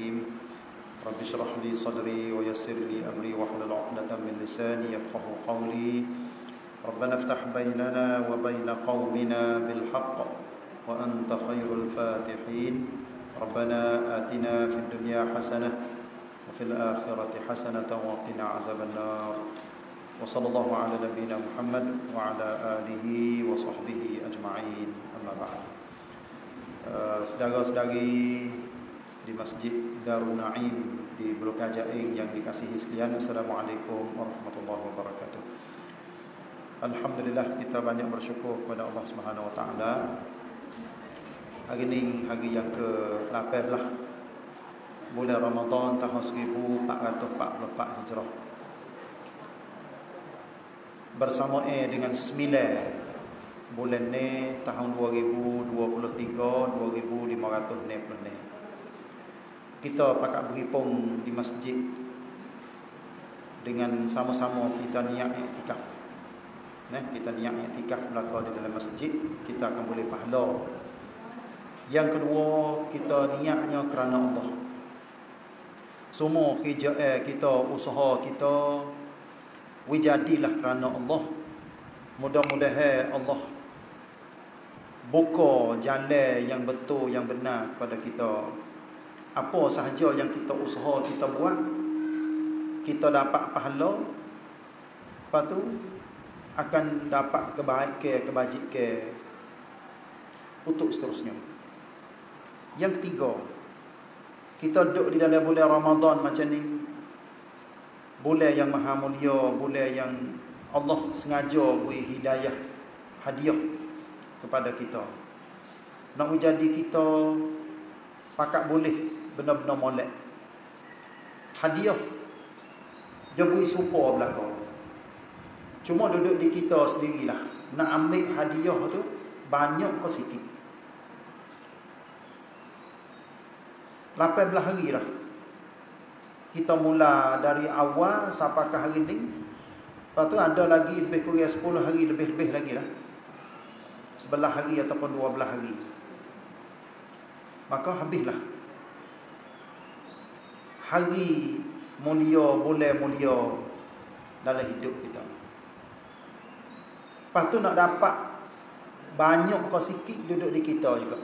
الرحيم. رب اشرح لي صدري ويسر لي أمري واحلل عقدة من لساني يفقه قولي. ربنا افتح بيننا وبين قومنا بالحق وأنت خير الفاتحين. ربنا آتنا في الدنيا حسنة وفي الآخرة حسنة وقنا عذاب النار. وصلى الله على نبينا محمد وعلى آله وصحبه أجمعين. أما بعد. Saudara-saudari di Masjid Darul Naim di Blok Jaing yang dikasihi sekalian Assalamualaikum warahmatullahi wabarakatuh Alhamdulillah kita banyak bersyukur kepada Allah Subhanahu Wa Taala. Hari ini hari yang ke-18 bulan Ramadan tahun 1444 Hijrah. Bersama dengan 9 bulan ni tahun 2023 2500 ni ni. Kita pakat beripung di masjid dengan sama-sama kita niat iktikaf. Nah, kita niat iktikaf belaka di dalam masjid, kita akan boleh pahala. Yang kedua, kita niatnya kerana Allah. Semua kerja eh, kita, usaha kita Wijadilah kerana Allah Mudah-mudahan Allah Buka jalan yang betul, yang benar kepada kita Apa sahaja yang kita usaha, kita buat Kita dapat pahala Lepas tu Akan dapat kebaikan, kebajikan Untuk seterusnya. Yang ketiga kita duduk di dalam bulan Ramadan macam ni. Bulan yang maha mulia Bulan yang Allah sengaja beri hidayah Hadiah Kepada kita. Nak menjadi kita Pakat boleh Benar-benar molek Hadiah Dia beri supaya belakang Cuma duduk di kita sendirilah Nak ambil hadiah tu Banyak ke sikit 18 hari dah. Kita mula dari awal sampai ke hari ni. Lepas tu ada lagi lebih kurang 10 hari lebih-lebih lagi dah. Sebelah hari ataupun 12 hari. Maka habislah. Hari mulia, boleh mulia dalam hidup kita. Lepas tu nak dapat banyak kau sikit duduk di kita juga.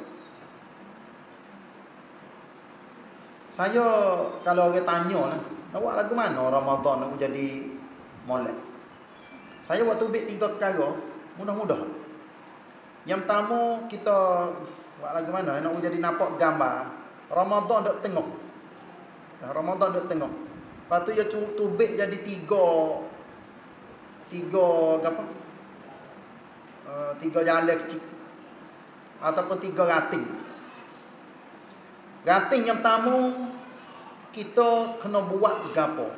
Saya kalau orang tanya lah, buat lagu mana Ramadan nak jadi molek? Saya waktu tubik tiga perkara, mudah-mudah. Yang pertama, kita buat lagu mana? Nak jadi nampak gambar. Ramadan dok tengok. Ramadan dok tengok. Lepas tu dia tubik jadi tiga tiga apa? Uh, tiga jalan kecil. Ataupun tiga rating. Rating yang pertama kita kena buat gapo.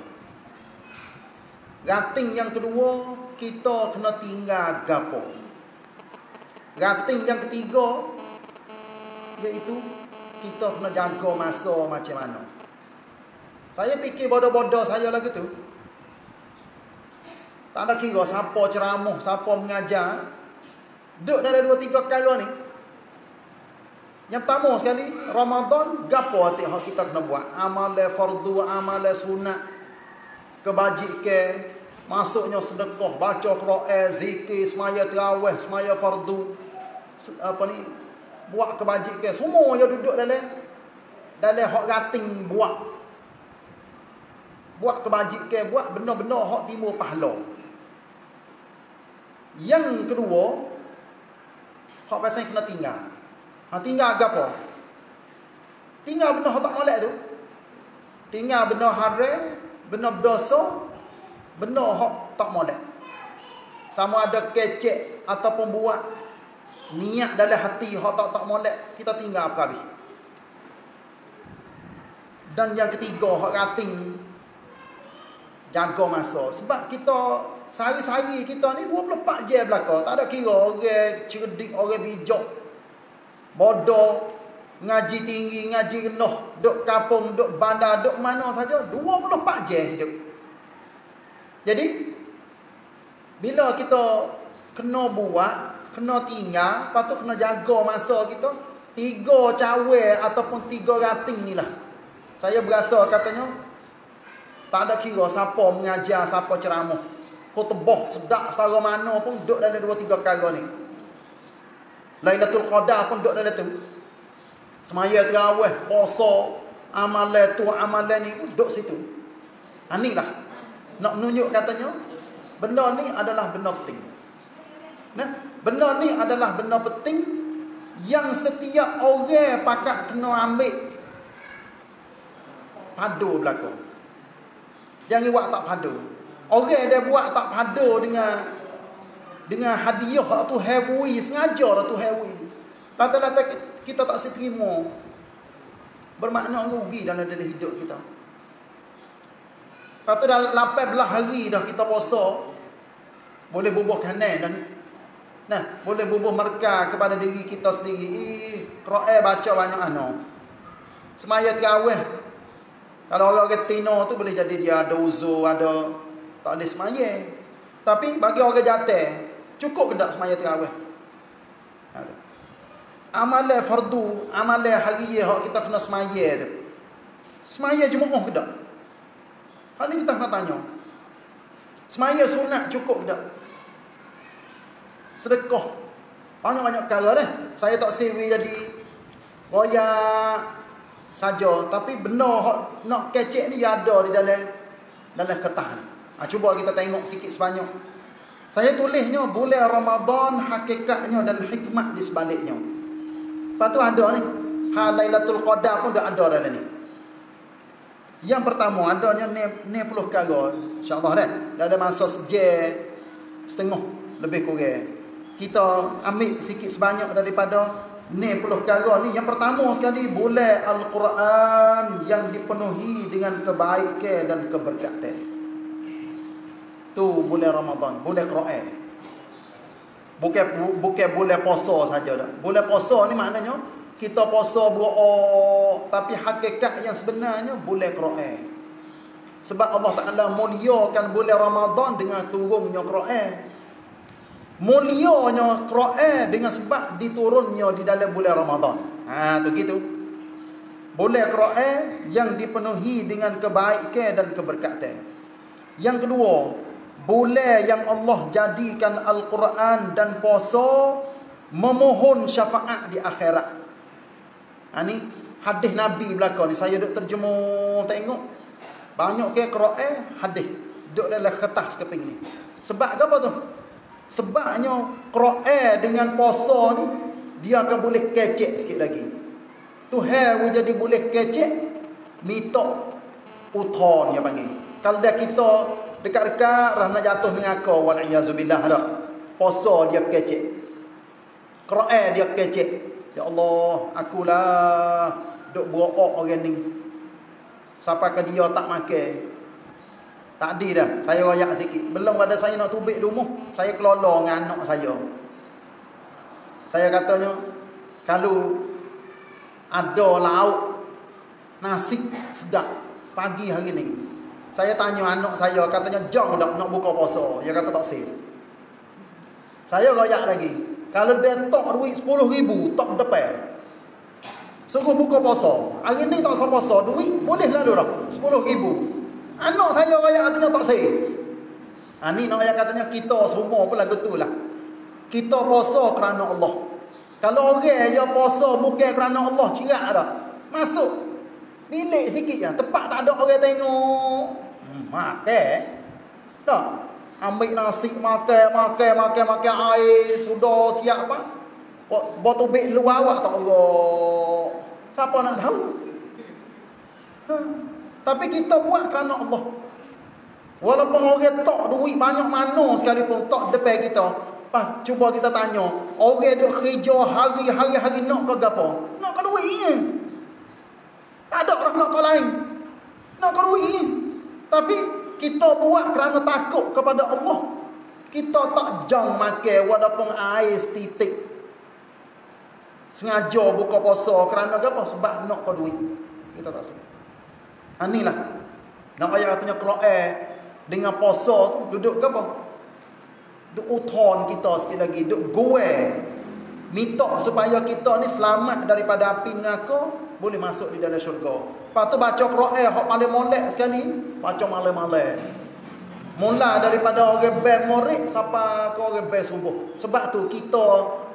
Rating yang kedua kita kena tinggal gapo. Rating yang ketiga iaitu kita kena jaga masa macam mana. Saya fikir bodoh-bodoh saya lagi tu. Tak ada kira siapa ceramah, siapa mengajar. Duk dalam dua tiga perkara ni. Yang pertama sekali, Ramadan gapo hati hak kita kena buat? Amal fardu, amal sunat. Kebajikan, masuknya sedekah, baca Quran, zikir, semaya tarawih, semaya fardu. Apa ni? Buat kebajikan. Semua yang duduk dalam dalam hak rating buat. Buat kebajikan, buat benar-benar hak timur pahala. Yang kedua, hak pasal kena tinggal. Ha, tinggal apa? Tinggal benda tak molek tu. Tinggal benda haram, benda berdosa, benda hak tak molek. Sama ada kecek ataupun buat niat dalam hati hak tak tak molek, kita tinggal apa habis. Dan yang ketiga, hak rating jaga masa. Sebab kita sehari-hari kita ni 24 jam belaka. Tak ada kira orang cerdik, orang bijak bodoh, ngaji tinggi, ngaji rendah, duk kampung, duk bandar, duk mana saja, 24 jam hidup. Jadi, bila kita kena buat, kena tinggal, lepas tu kena jaga masa kita, tiga cawe ataupun tiga rating ni lah. Saya berasa katanya tak ada kira siapa mengajar, siapa ceramah. Khutbah sedap setara mana pun duduk dalam dua tiga perkara ni. Lailatul Qadar pun duduk dalam tu. Semaya terawih, puasa, amalan tu, amalan ni duduk situ. Anilah. Nak menunjuk katanya benda ni adalah benda penting. Nah, benda ni adalah benda penting yang setiap orang pakat kena ambil padu belakang. Jangan buat tak padu. Orang dia buat tak padu dengan dengan hadiah tu heavy sengaja lah tu heavy. Lata-lata kita tak seterima. Bermakna rugi dalam dalam hidup kita. Tu dah 18 hari dah kita puasa. Boleh bubuh kanan dah ni. Nah, boleh bubuh merka kepada diri kita sendiri. Eh, Quran baca banyak ano. Semaya terawih. Kalau orang-orang tino tu boleh jadi dia ada uzur, ada tak ada semaya. Tapi bagi orang jatuh, cukup ke tak semaya terawih? Ha, amalan fardu, amalan hari yang kita kena semaya tu. Semaya jemaah ke tak? Hal ni kita kena tanya. Semaya sunat cukup ke tak? sedekah. Banyak-banyak perkara dah. Saya tak sewi jadi royak saja. Tapi benda nak kecek ni ada di dalam dalam kertas ni. Ha, cuba kita tengok sikit sebanyak. Saya tulisnya bulan Ramadan hakikatnya dan hikmah di sebaliknya. Lepas tu ada ni. Ha Lailatul Qadar pun dah ada dalam ni. Yang pertama adanya ni ni puluh perkara. Insya-Allah dah. Dalam masa sejak setengah lebih kurang kita ambil sikit sebanyak daripada ni puluh perkara ni. Yang pertama sekali boleh al-Quran yang dipenuhi dengan kebaikan dan keberkatan. Tu bulan Ramadan bulan Quran. Bukan bukan bulan puasa saja dah. Bulan puasa ni maknanya kita puasa berdoa tapi hakikat yang sebenarnya bulan Quran. Sebab Allah Taala muliakan bulan Ramadan dengan turunnya Quran mulianya Quran dengan sebab diturunnya di dalam bulan Ramadan. Ha tu gitu. Bulan Quran yang dipenuhi dengan kebaikan dan keberkatan. Yang kedua, bulan yang Allah jadikan Al-Quran dan puasa memohon syafaat di akhirat. Ha ni hadis Nabi belaka ni saya duk terjemah tengok. Banyak ke Quran hadis duk dalam kertas keping ni. Sebab apa tu? Sebabnya Quran dengan puasa ni dia akan boleh kecek sikit lagi. Tuhan jadi boleh kecek minta uthon dia panggil. Kalau dah kita dekat-dekat rah nak jatuh dengan kau wal iazubillah dah. Puasa dia kecek. Quran dia kecek. Ya Allah, akulah duk buat orang ni. Sampai ke dia tak makan. Tadi dah, saya royak sikit. Belum ada saya nak tubik rumah, saya kelola dengan anak saya. Saya katanya, kalau ada lauk nasi sedap pagi hari ni. Saya tanya anak saya, katanya, jom tak nak buka puasa. Dia kata tak sih. Saya royak lagi. Kalau dia tak duit 10 ribu, tak depan. Suruh buka puasa. Hari ni tak usah puasa, duit boleh lalu dah. 10 ribu. Anak saya raya katanya tak sah. Ha, ni nak ayat katanya kita semua tu lah. Kita puasa kerana Allah. Kalau orang yang puasa bukan kerana Allah, cirak dah. Masuk. Bilik sikit je. Tempat tak ada orang tengok. Hmm, makan. Tak. Ambil nasi, makan, makan, makan, makan air. Sudah siap apa? Botol beg luar awak tak orang. Siapa nak tahu? Ha. Tapi kita buat kerana Allah. Walaupun orang tak duit banyak mana sekalipun tak depan kita. Pas cuba kita tanya, orang duk kerja hari-hari hari nak ke gapo? Nak ke duit ya? Tak ada orang nak ke lain. Nak ke duit Tapi kita buat kerana takut kepada Allah. Kita tak jang makan walaupun air setitik. Sengaja buka puasa kerana apa? Sebab nak ke duit. Kita tak Anilah. Nak ayat katanya Quran dengan puasa tu duduk ke apa? Duduk uton kita sikit lagi, duduk gue. Minta supaya kita ni selamat daripada api neraka boleh masuk di dalam syurga. Lepas tu baca Quran hak paling molek sekali, baca malam-malam. Mula daripada orang bel murid sampai ke orang bel subuh. Sebab tu kita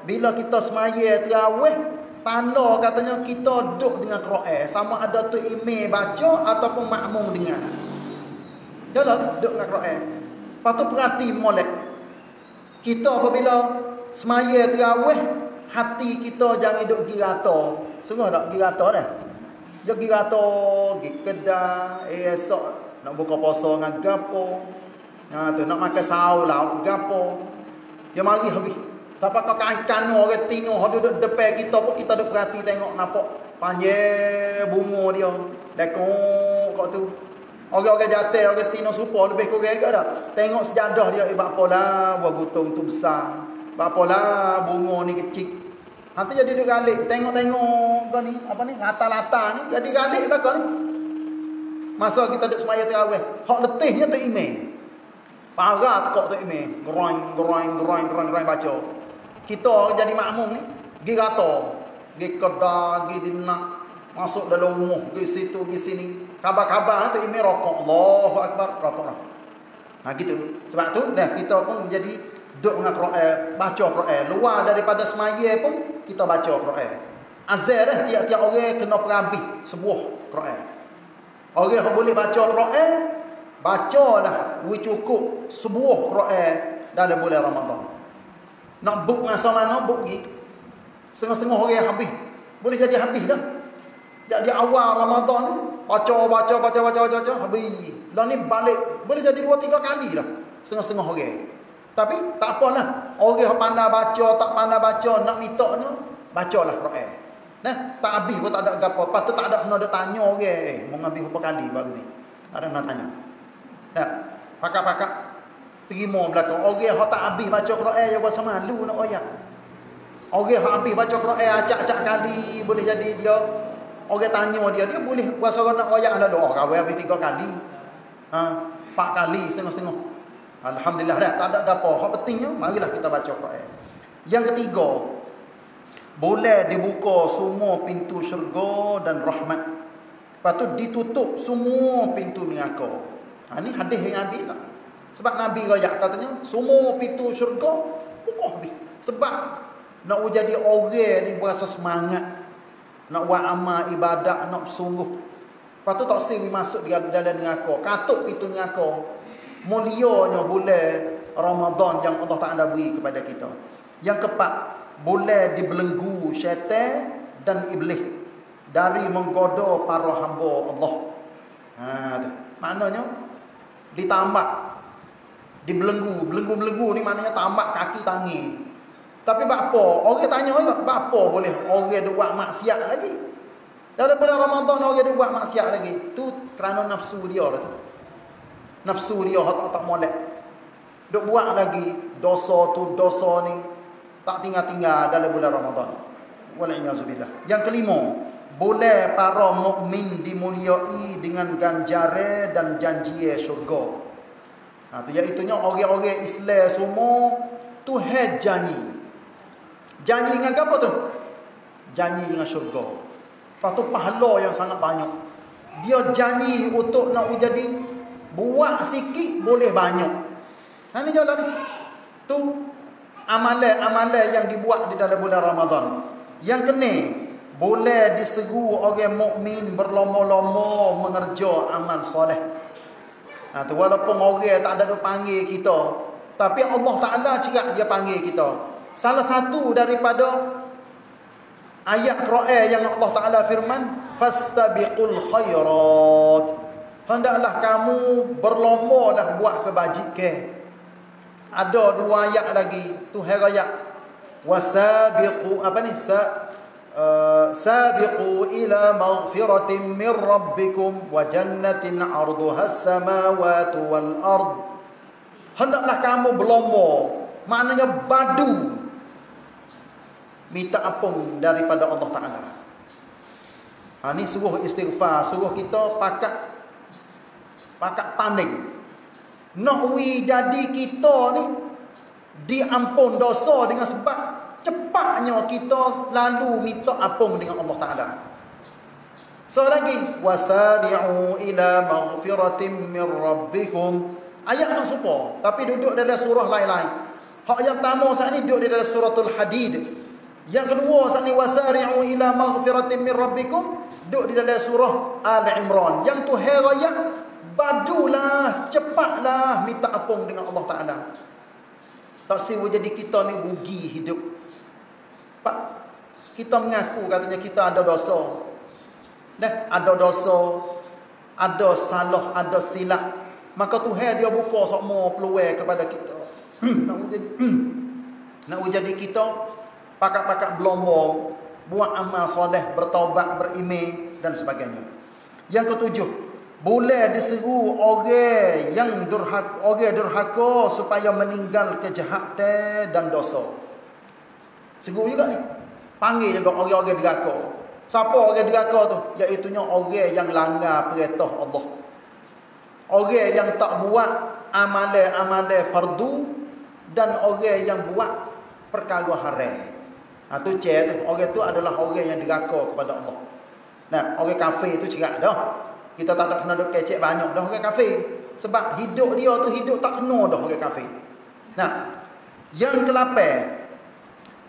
bila kita semaya terawih, tanda katanya kita duduk dengan Quran. Sama ada tu email baca ataupun makmum dengar. Yalah duduk dengan Quran. Tu perhati molek. Kita apabila semaya terawih, hati kita jangan duduk girata. Sungguh tak girata dah. Dia girata pergi kedai, eh, esok nak buka puasa dengan gapo. Ha tu nak makan sahur lah gapo. Dia mari habis. Siapa kau kan orang tino hok duduk depan kita pun kita duk perhati tengok nampak panjang bunga dia. Dekok kau tu. Orang-orang jatuh, orang tino supo lebih kurang ke dah. Tengok sejadah dia ibak pola buah butung tu besar. Bapalah bunga ni kecil. Nanti jadi dia galik. Tengok-tengok kau ni. Apa ni? Lata-lata ni. Jadi galik lah kau ni. Masa kita duduk semaya terawih. Hak letihnya tu email. Parah tekok tu email. Geroin, geroin, geroin, geroin, geroin baca. Kita jadi makmum ni. Gi kata. Gi kedai, gi dinak. Masuk dalam rumah. Gi situ, gi sini. Kabar-kabar tu email rokok. Allahu Akbar. Rokok lah. Nah gitu. Sebab tu dah kita pun menjadi duduk dengan Quran, baca Quran. Luar daripada semaya pun kita baca Quran. Azar dah tiap-tiap orang kena perhabis sebuah Quran. Orang yang boleh baca Quran, bacalah we cukup sebuah Quran dalam bulan Ramadan. Nak buk masa mana buk pergi. Setengah-setengah yang habis. Boleh jadi habis dah. Jadi awal Ramadan baca baca baca baca baca baca habis. Dan ni balik boleh jadi dua tiga kali dah. Setengah-setengah orang. Tapi tak apalah. Orang yang pandai baca, tak pandai baca, nak mitoknya, bacalah Quran. Nah, tak habis pun tak ada apa. Lepas tu tak ada ada tanya orang. Eh, mau habis berapa kali baru ni. Ada nak tanya. Nah, pakak-pakak terima belakang. Orang yang tak habis baca Quran, ya bahasa malu nak oyak. Orang yang habis baca Quran, acak-acak kali, boleh jadi dia. Orang tanya dia, dia boleh orang nak oyak ada doa. Kau habis tiga kali. Ha, empat kali, setengah-setengah. Alhamdulillah dah tak ada apa. Hak pentingnya marilah kita baca Quran. Yang ketiga, boleh dibuka semua pintu syurga dan rahmat. Lepas tu ditutup semua pintu neraka. Ha ni hadis yang Nabi lah. Sebab Nabi raya katanya semua pintu syurga buka habis. Sebab nak jadi orang ni berasa semangat. Nak buat amal ibadat, nak sungguh. Lepas tu tak siri masuk di dalam neraka. Katuk pintu neraka mulianya bulan Ramadan yang Allah Taala beri kepada kita. Yang keempat, boleh dibelenggu syaitan dan iblis dari menggoda para hamba Allah. Ha tu. Maknanya ditambak dibelenggu, belenggu-belenggu ni maknanya tambak kaki tangi. Tapi apa? Orang tanya juga, apa boleh orang buat maksiat lagi? Dalam bulan Ramadan orang buat maksiat lagi. Tu kerana nafsu dia lah tu nafsu dia tak tak molek duk buat lagi dosa tu dosa ni tak tinggal-tinggal dalam bulan Ramadan wala'iyazubillah yang kelima boleh para mukmin dimuliai dengan ganjaran dan janji syurga ha tu iaitu nya orang-orang Islam semua Tuhan janji janji dengan apa tu janji dengan syurga lepas tu pahala yang sangat banyak dia janji untuk nak jadi Buat sikit boleh banyak. Ha ni jalan ni. Tu amalan-amalan yang dibuat di dalam bulan Ramadan. Yang kena boleh diseru orang mukmin berlomba-lomba mengerja amal soleh. Ha tu walaupun orang tak ada panggil kita, tapi Allah Taala cerak dia panggil kita. Salah satu daripada ayat Quran yang Allah Taala firman fastabiqul khairat. Hendaklah kamu berlomba dah buat kebajikan. Ada dua ayat lagi tu ayat. Wasabiqu apa ni? Sa maghfiratin min rabbikum wa jannatin 'arduha as-samawati wal ard. Hendaklah kamu berlomba maknanya badu. Minta ampun daripada Allah Taala. Ha ni suruh istighfar suruh kita pakat Pakak panik. Nak jadi kita ni diampun dosa dengan sebab cepatnya kita selalu minta ampun dengan Allah Taala. So lagi wasari'u ila maghfiratin min rabbikum. Ayat nak serupa tapi duduk dalam surah lain-lain. Hak yang pertama saat ni duduk di dalam suratul Hadid. Yang kedua saat ni wasari'u ila maghfiratin min rabbikum duduk di dalam surah Al Imran. Yang tu heraya badulah, cepatlah minta ampun dengan Allah Taala. Tak siwa jadi kita ni rugi hidup. Pak kita mengaku katanya kita ada dosa. Dah ada dosa, ada salah, ada silap. Maka Tuhan dia buka semua peluang kepada kita. nak jadi nak jadi kita pakak-pakak belombong buat amal soleh, bertaubat, berimej dan sebagainya. Yang ketujuh, boleh diseru orang yang durhaka, orang durhaka supaya meninggal kejahatan dan dosa. Seru juga ni. Panggil juga orang-orang durhaka. Siapa orang deraka tu? Iaitunya orang yang langgar perintah Allah. Orang yang tak buat amalan-amalan fardu dan orang yang buat perkara haram. Ha tu cek tu. Orang tu adalah orang yang deraka kepada Allah. Nah, orang kafir tu cerak dah. Kita tak nak kena duk kecek banyak dah orang kafir. Sebab hidup dia tu hidup tak kena dah orang kafir. Nah, yang ke-8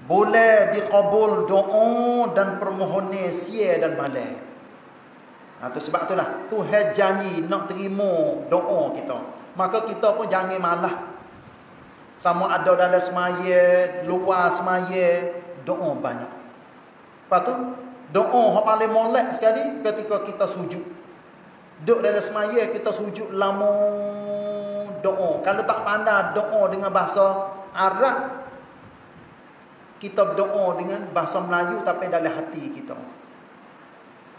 boleh dikabul doa dan permohonan sia dan malam. Ha, tu sebab itulah Tuhan janji nak terima doa kita. Maka kita pun jangan malah. Sama ada dalam semaya, luar semaya, doa banyak. Lepas tu, doa yang paling molek sekali ketika kita sujud. Duduk dalam semaya, kita sujud lama doa. Kalau tak pandai doa dengan bahasa Arab, kita berdoa dengan bahasa Melayu tapi dalam hati kita.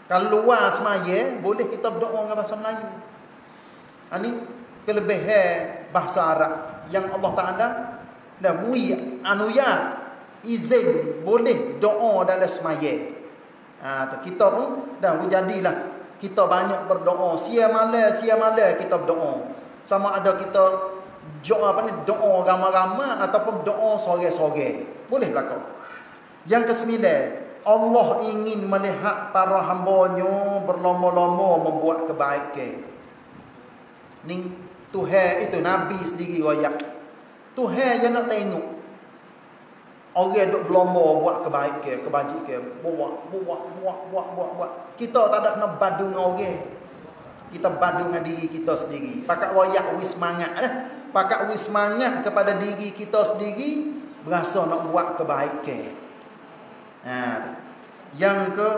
Kalau luar semaya, boleh kita berdoa dengan bahasa Melayu. Ini ha, kelebihan bahasa Arab yang Allah Ta'ala dah bui anuyat izin boleh doa dalam semaya. Ha, tu, kita pun dah jadilah kita banyak berdoa. Sia malam, sia malam kita berdoa. Sama ada kita doa apa ni doa ramai-ramai ataupun doa sore-sore. Boleh belakang. Yang kesembilan, Allah ingin melihat para hambanya berlomba-lomba membuat kebaikan. Ni Tuhan itu Nabi sendiri royak. Tuhan yang nak tengok. Orang duk berlomba buat kebaikan, kebajikan. Buat, buat, buat, buat, buat, buat. Kita tak ada kena badu dengan orang. Kita badu dengan diri kita sendiri. Pakat royak wis semangat dah pakat wismanya semangat kepada diri kita sendiri berasa nak buat kebaikan. Ha. Yang ke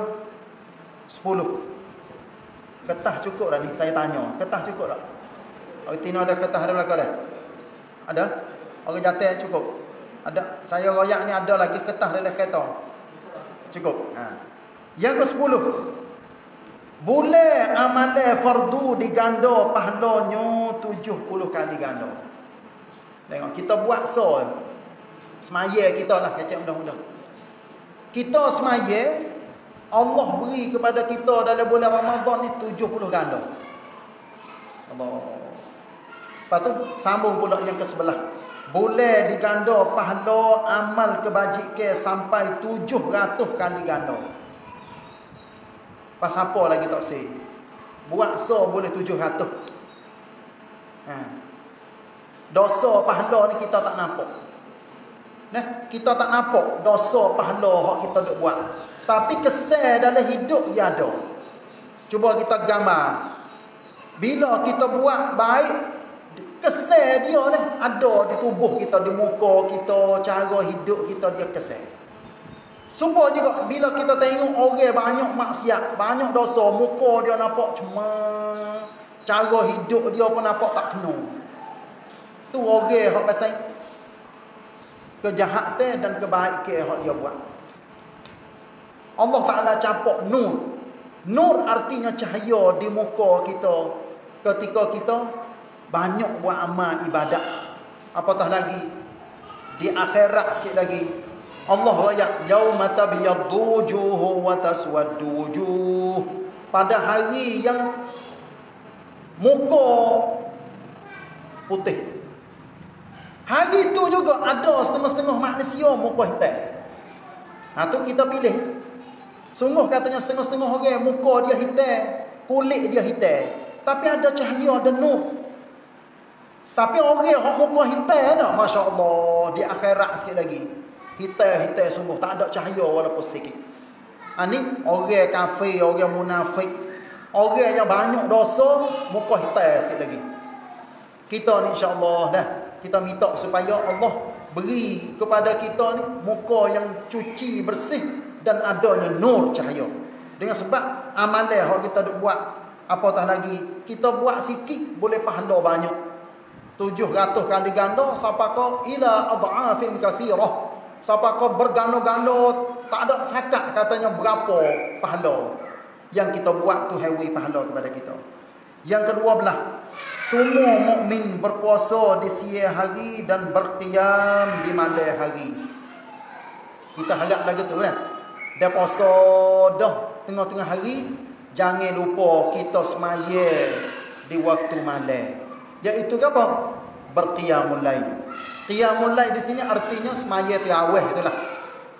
10. Ketah cukup dah ni saya tanya. Ketah cukup tak? Orang Tino ada ketah ada lagi dah. Ada? Orang Jatah cukup. Ada saya royak ni ada lagi ketah dalam kereta. Cukup. Ha. Yang ke boleh amalan fardu diganda pahalanya 70 kali ganda. Tengok kita buat so semaya kita lah kecek mudah-mudah. Kita semaya Allah beri kepada kita dalam bulan Ramadan ni 70 ganda. Allah. Lepas tu sambung pula yang ke sebelah. Boleh diganda pahala amal kebajikan sampai 700 kali ganda. Pas apa lagi tak say? Buat so boleh 700. Ha. Dosa pahala ni kita tak nampak. Nah, kita tak nampak dosa pahala hak kita duk buat. Tapi kesan dalam hidup dia ada. Cuba kita gambar. Bila kita buat baik, kesan dia ni ada di tubuh kita, di muka kita, cara hidup kita dia kesan. Sumpah juga bila kita tengok orang banyak maksiat, banyak dosa, muka dia nampak cuma cara hidup dia pun nampak tak kena. Tu orang hak pasal kejahatan dan kebaikan yang dia buat. Allah Ta'ala campak nur. Nur artinya cahaya di muka kita ketika kita banyak buat amal ibadat. Apatah lagi di akhirat sikit lagi Allah raya yauma tabyaddu wujuhu wa taswaddu wujuh. Pada hari yang muka putih Hari itu juga ada setengah-setengah manusia muka hitam. Ha tu kita pilih. Sungguh katanya setengah-setengah orang muka dia hitam, kulit dia hitam. Tapi ada cahaya, ada nur. Tapi orang yang muka hitam tak? Masya Allah. Di akhirat sikit lagi. Hitam-hitam sungguh. Tak ada cahaya walaupun sikit. Ini ha, orang kafir, orang munafik. Orang yang banyak dosa, muka hitam sikit lagi. Kita ni insyaAllah dah. Kita minta supaya Allah beri kepada kita ni muka yang cuci bersih dan adanya nur cahaya. Dengan sebab amalan yang kita duk buat apatah lagi kita buat sikit boleh pahala banyak. 700 kali ganda siapa kau ila adhafin kathirah. Siapa kau berganda-ganda tak ada sakat katanya berapa pahala yang kita buat tu hewi pahala kepada kita. Yang kedua belah semua mukmin berpuasa di siang hari dan berqiyam di malam hari. Kita harap lagi tu kan. Dia puasa dah tengah-tengah hari, jangan lupa kita semaya di waktu malam. Iaitu apa? Berqiyamul lail. Qiyamul lail di sini artinya semaya tarawih itulah.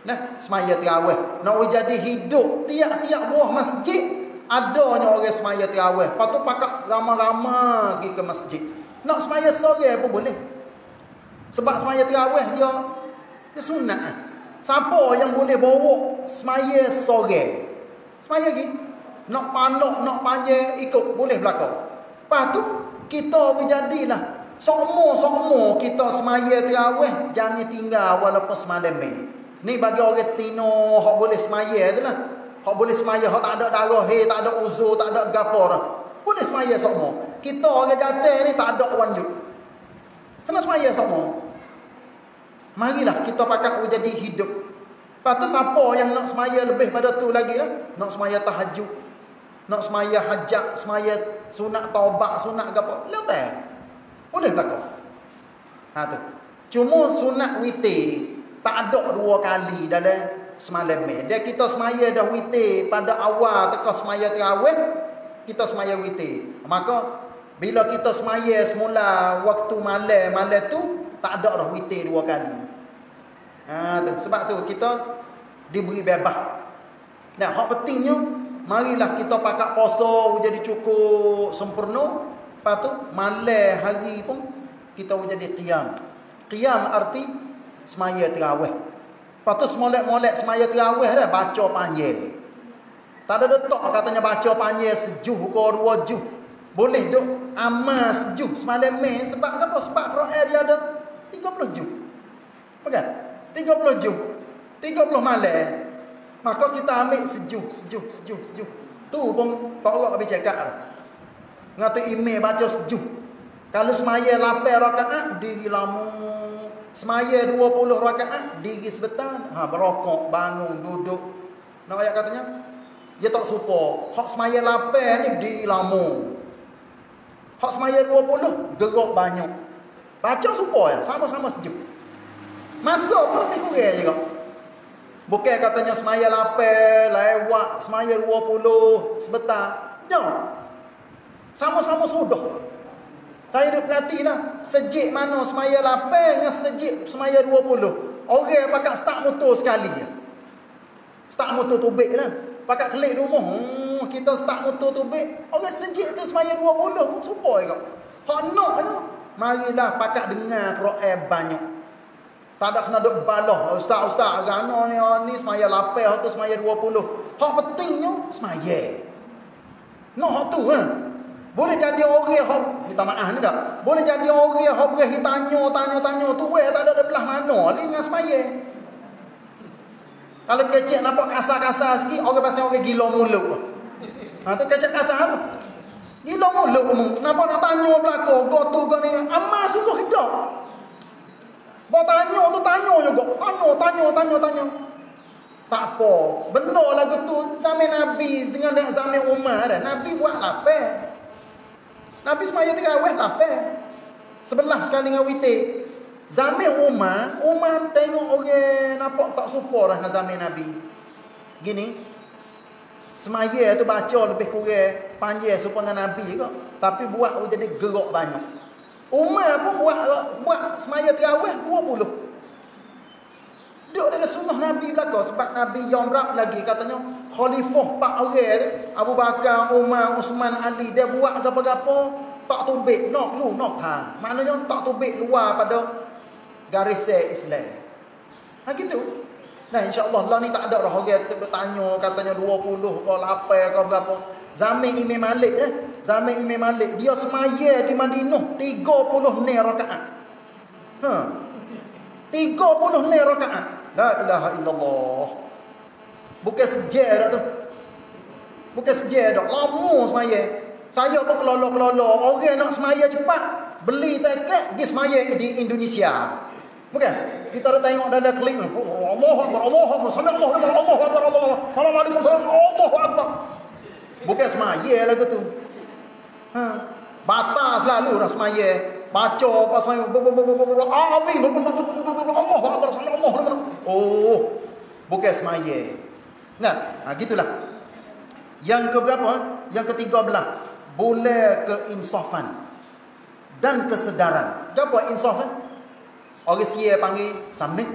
Nah, semaya tarawih. Nak jadi hidup tiap-tiap buah masjid adanya orang semaya terawih. Lepas tu pakak ramai-ramai pergi ke masjid. Nak semaya sore pun boleh. Sebab semaya terawih dia, dia sunat. Siapa yang boleh bawa semaya sore? Semaya lagi. Nak panok, nak panjang, ikut. Boleh belakang. Lepas tu, kita berjadilah. Sokmo-sokmo kita semaya terawih. Jangan tinggal walaupun semalam ni. Ni bagi orang tino, hak boleh semaya tu lah. Hak boleh semaya, hak tak ada darah, hey, tak ada uzur, tak ada gapor. Boleh semaya semua. Kita orang jatuh ni tak ada wanjuk. Kena semaya semua. Marilah kita pakai jadi hidup. Lepas tu siapa yang nak semaya lebih pada tu lagi lah? Nak semaya tahajud. Nak semaya hajat, semaya sunat taubat, sunat apa. Lepas Boleh belakang. Ha tu. Cuma sunat witir tak ada dua kali dalam semalam ni. Dia kita semaya dah witir pada awal teka semaya terawih, kita semaya witir. Maka bila kita semaya semula waktu malam, malam tu tak ada dah witir dua kali. Ha, tu. sebab tu kita diberi bebas. Nah, hak pentingnya marilah kita pakai puasa jadi cukup sempurna. Lepas tu malam hari pun kita jadi qiyam. Qiyam arti semaya terawih. Lepas tu semolek-molek semaya terawih dah baca panjang. Tak ada detok katanya baca panjang sejuh ke dua juh. Boleh duk amal sejuh semalam main sebab apa? Sebab Quran dia ada 30 juh. Bukan? 30 juh. 30 malam. Maka kita ambil sejuh, sejuh, sejuh, sejuh. Tu pun tak orang habis cakap. Ngatu email baca sejuh. Kalau semaya 8 rakaat diri lama Semaya 20 rakaat diri sebentar, ha berokok, bangun, duduk. Nak ayat katanya? Dia tak supo. Hak semaya 8 ni diri lama. Hak semaya 20 gerak banyak. Baca supo ya, sama-sama sejuk. Masuk pun lebih kurang juga. Bukan katanya semaya 8 lewat semaya 20 sebentar. Tak. Sama-sama sudah. Saya duk perhati lah. Sejik mana semaya 8 dengan sejik semaya 20. Orang pakai start motor sekali. Start motor tubik lah. Pakai kelik rumah. Hmm, kita start motor tubik. Orang sejik tu semaya 20 pun supaya kau. Hak nak tu. Marilah pakai dengar Quran banyak. Tak ada kena duk balah. Ustaz, ustaz. Gana ni, ni semaya 8. Hak tu semaya 20. Hak pentingnya semaya. Nak hak tu kan. Ha? Boleh jadi orang hok minta maaf ni dak. Boleh jadi orang hok boleh tanya tanya tanya tu weh tak ada belah mana ni dengan semaya. Kalau kecil nampak kasar-kasar sikit orang pasal orang gila mulut. Ha tu kecil kasar. Gila mulut kamu. Nampak nak tanya belako go tu go ni amal sungguh hidup. Bawa tanya tu tanya juga. Tanya tanya tanya tanya. Tak apa. Benar lagu tu zaman Nabi dengan zaman Umar dah. Nabi buat apa? Nabi semaya terawih lapar. Sebelah sekali dengan witir. Zaman Umar, Umar tengok orang nampak tak serupa dengan zaman Nabi. Gini. Semaya tu baca lebih kurang panjang serupa dengan Nabi kok. Tapi buat jadi gerak banyak. Umar pun buat buat semaya terawih 20. Duduk dalam sunnah Nabi belakang sebab Nabi yang lagi katanya khalifah pak orang tu Abu Bakar, Umar, Usman, Ali dia buat apa-apa tak tubik nak lu nak ha maknanya tak tubik luar pada garis Islam. Ha gitu. Nah insyaallah Allah ni tak ada dah orang tu tanya katanya 20 ke 8 ke berapa. Zaman Imam Malik eh zaman Imam Malik dia semaya di Madinah 30 ni rakaat. Ha. 30 ni rakaat la ilaha illallah bukan sejarah tu Bukan sejar dak. Lama semaya. Saya pun kelolo-kelolo. Orang nak semaya cepat. Beli tiket pergi semaya di Indonesia. Bukan? Kita dah tengok dalam kling. Oh, Allah Akbar, Allah Akbar. Salam Allah Akbar, Allah Akbar, Allah Akbar. Assalamualaikum, salam Allah Akbar. Bukan semaya lagu tu. Ha. Batas selalu dah semaya. Baca apa semaya. Amin. Allah Akbar, Allah Akbar. Oh. Bukan semaya. Nah, ha, gitulah. Yang keberapa? Yang ketiga belah. Boleh keinsafan. Dan kesedaran. Apa insafan? Orang siya panggil samnik.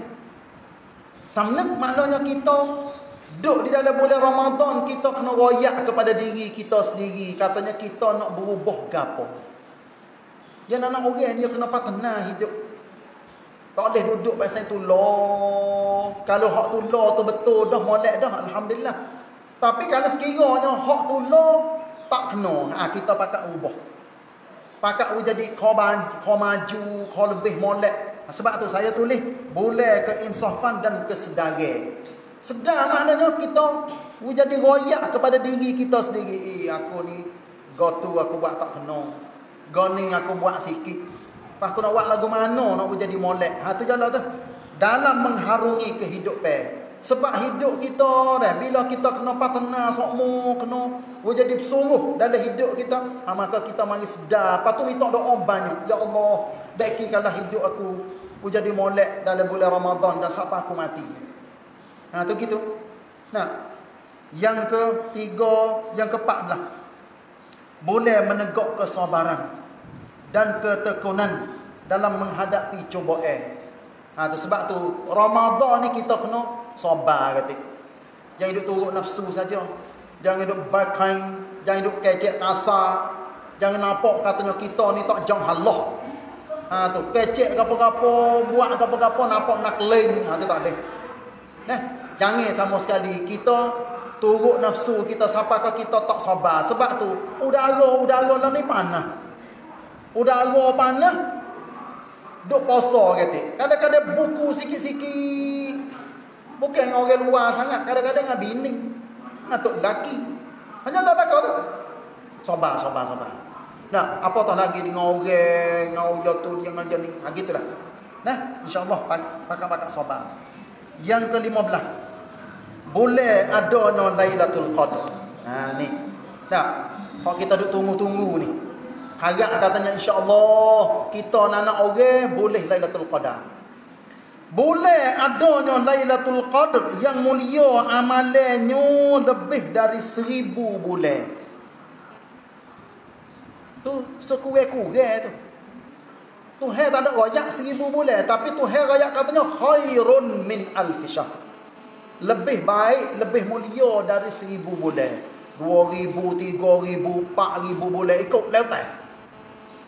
Samnik maknanya kita duduk di dalam bulan Ramadan kita kena royak kepada diri kita sendiri. Katanya kita nak berubah gapo. Yang anak orang dia kena patena hidup. Tak boleh duduk pasal tu lo. Kalau hak tu lo tu betul dah molek dah alhamdulillah. Tapi kalau sekiranya hak tu lo tak kena, ha, kita pakai ubah. Pakai ubah jadi kau, maju, kau lebih molek. Sebab tu saya tulis boleh keinsafan dan kesedaran. Sedar maknanya kita jadi royak kepada diri kita sendiri. Eh, aku ni gotu aku buat tak kena. Goning aku buat sikit. Pas aku nak buat lagu mana nak jadi molek. Ha tu jalan tu. Dalam mengharungi kehidupan. Sebab hidup kita dah bila kita kena patena sokmo kena jadi sungguh dalam hidup kita ha, maka kita mari sedar patu minta doa banyak ya Allah baikkanlah hidup aku jadi molek dalam bulan Ramadan dan sampai aku mati. Ha tu gitu. Nah. Yang ketiga, yang keempat belah. Boleh menegak kesabaran dan ketekunan dalam menghadapi cubaan. Ha tu sebab tu Ramadan ni kita kena sabar kata. Jangan hidup turut nafsu saja. Jangan hidup bakai, jangan hidup kecek kasar. Jangan nampak katanya kita ni tak jang Allah. Ha tu, kecek gapo-gapo, buat gapo-gapo nampak nak leng. Ha tu tak boleh. Nah, jangan sama sekali kita turut nafsu kita sampai kita tak sabar. Sebab tu, udara udara lah ni panas. Udara panas. Duk poso kata. Kadang-kadang buku sikit-sikit Bukan orang luar sangat. Kadang-kadang dengan bini. Atuk lelaki. Hanya tak takut tu. Sabar, sabar, sabar. Nah, apa tak lagi dengan orang, dengan orang tu, dia dengan dia ni. Ha, gitulah. Nah, insyaAllah pakat-pakat sabar. Yang kelima belah. Boleh adanya Lailatul Qadr. Ha, ni. Nah, kalau kita duduk tunggu-tunggu ni. Harap katanya insyaAllah kita nak-nak orang boleh Lailatul Qadr. Boleh adanya Lailatul Qadr yang mulia amalannya lebih dari seribu bulan. Tu sekurang-kurang tu. Tuhan tak ada rakyat seribu bulan. Tapi Tuhan rakyat katanya khairun min alfisah. Lebih baik, lebih mulia dari seribu bulan. Dua ribu, tiga ribu, empat ribu bulan ikut lepas.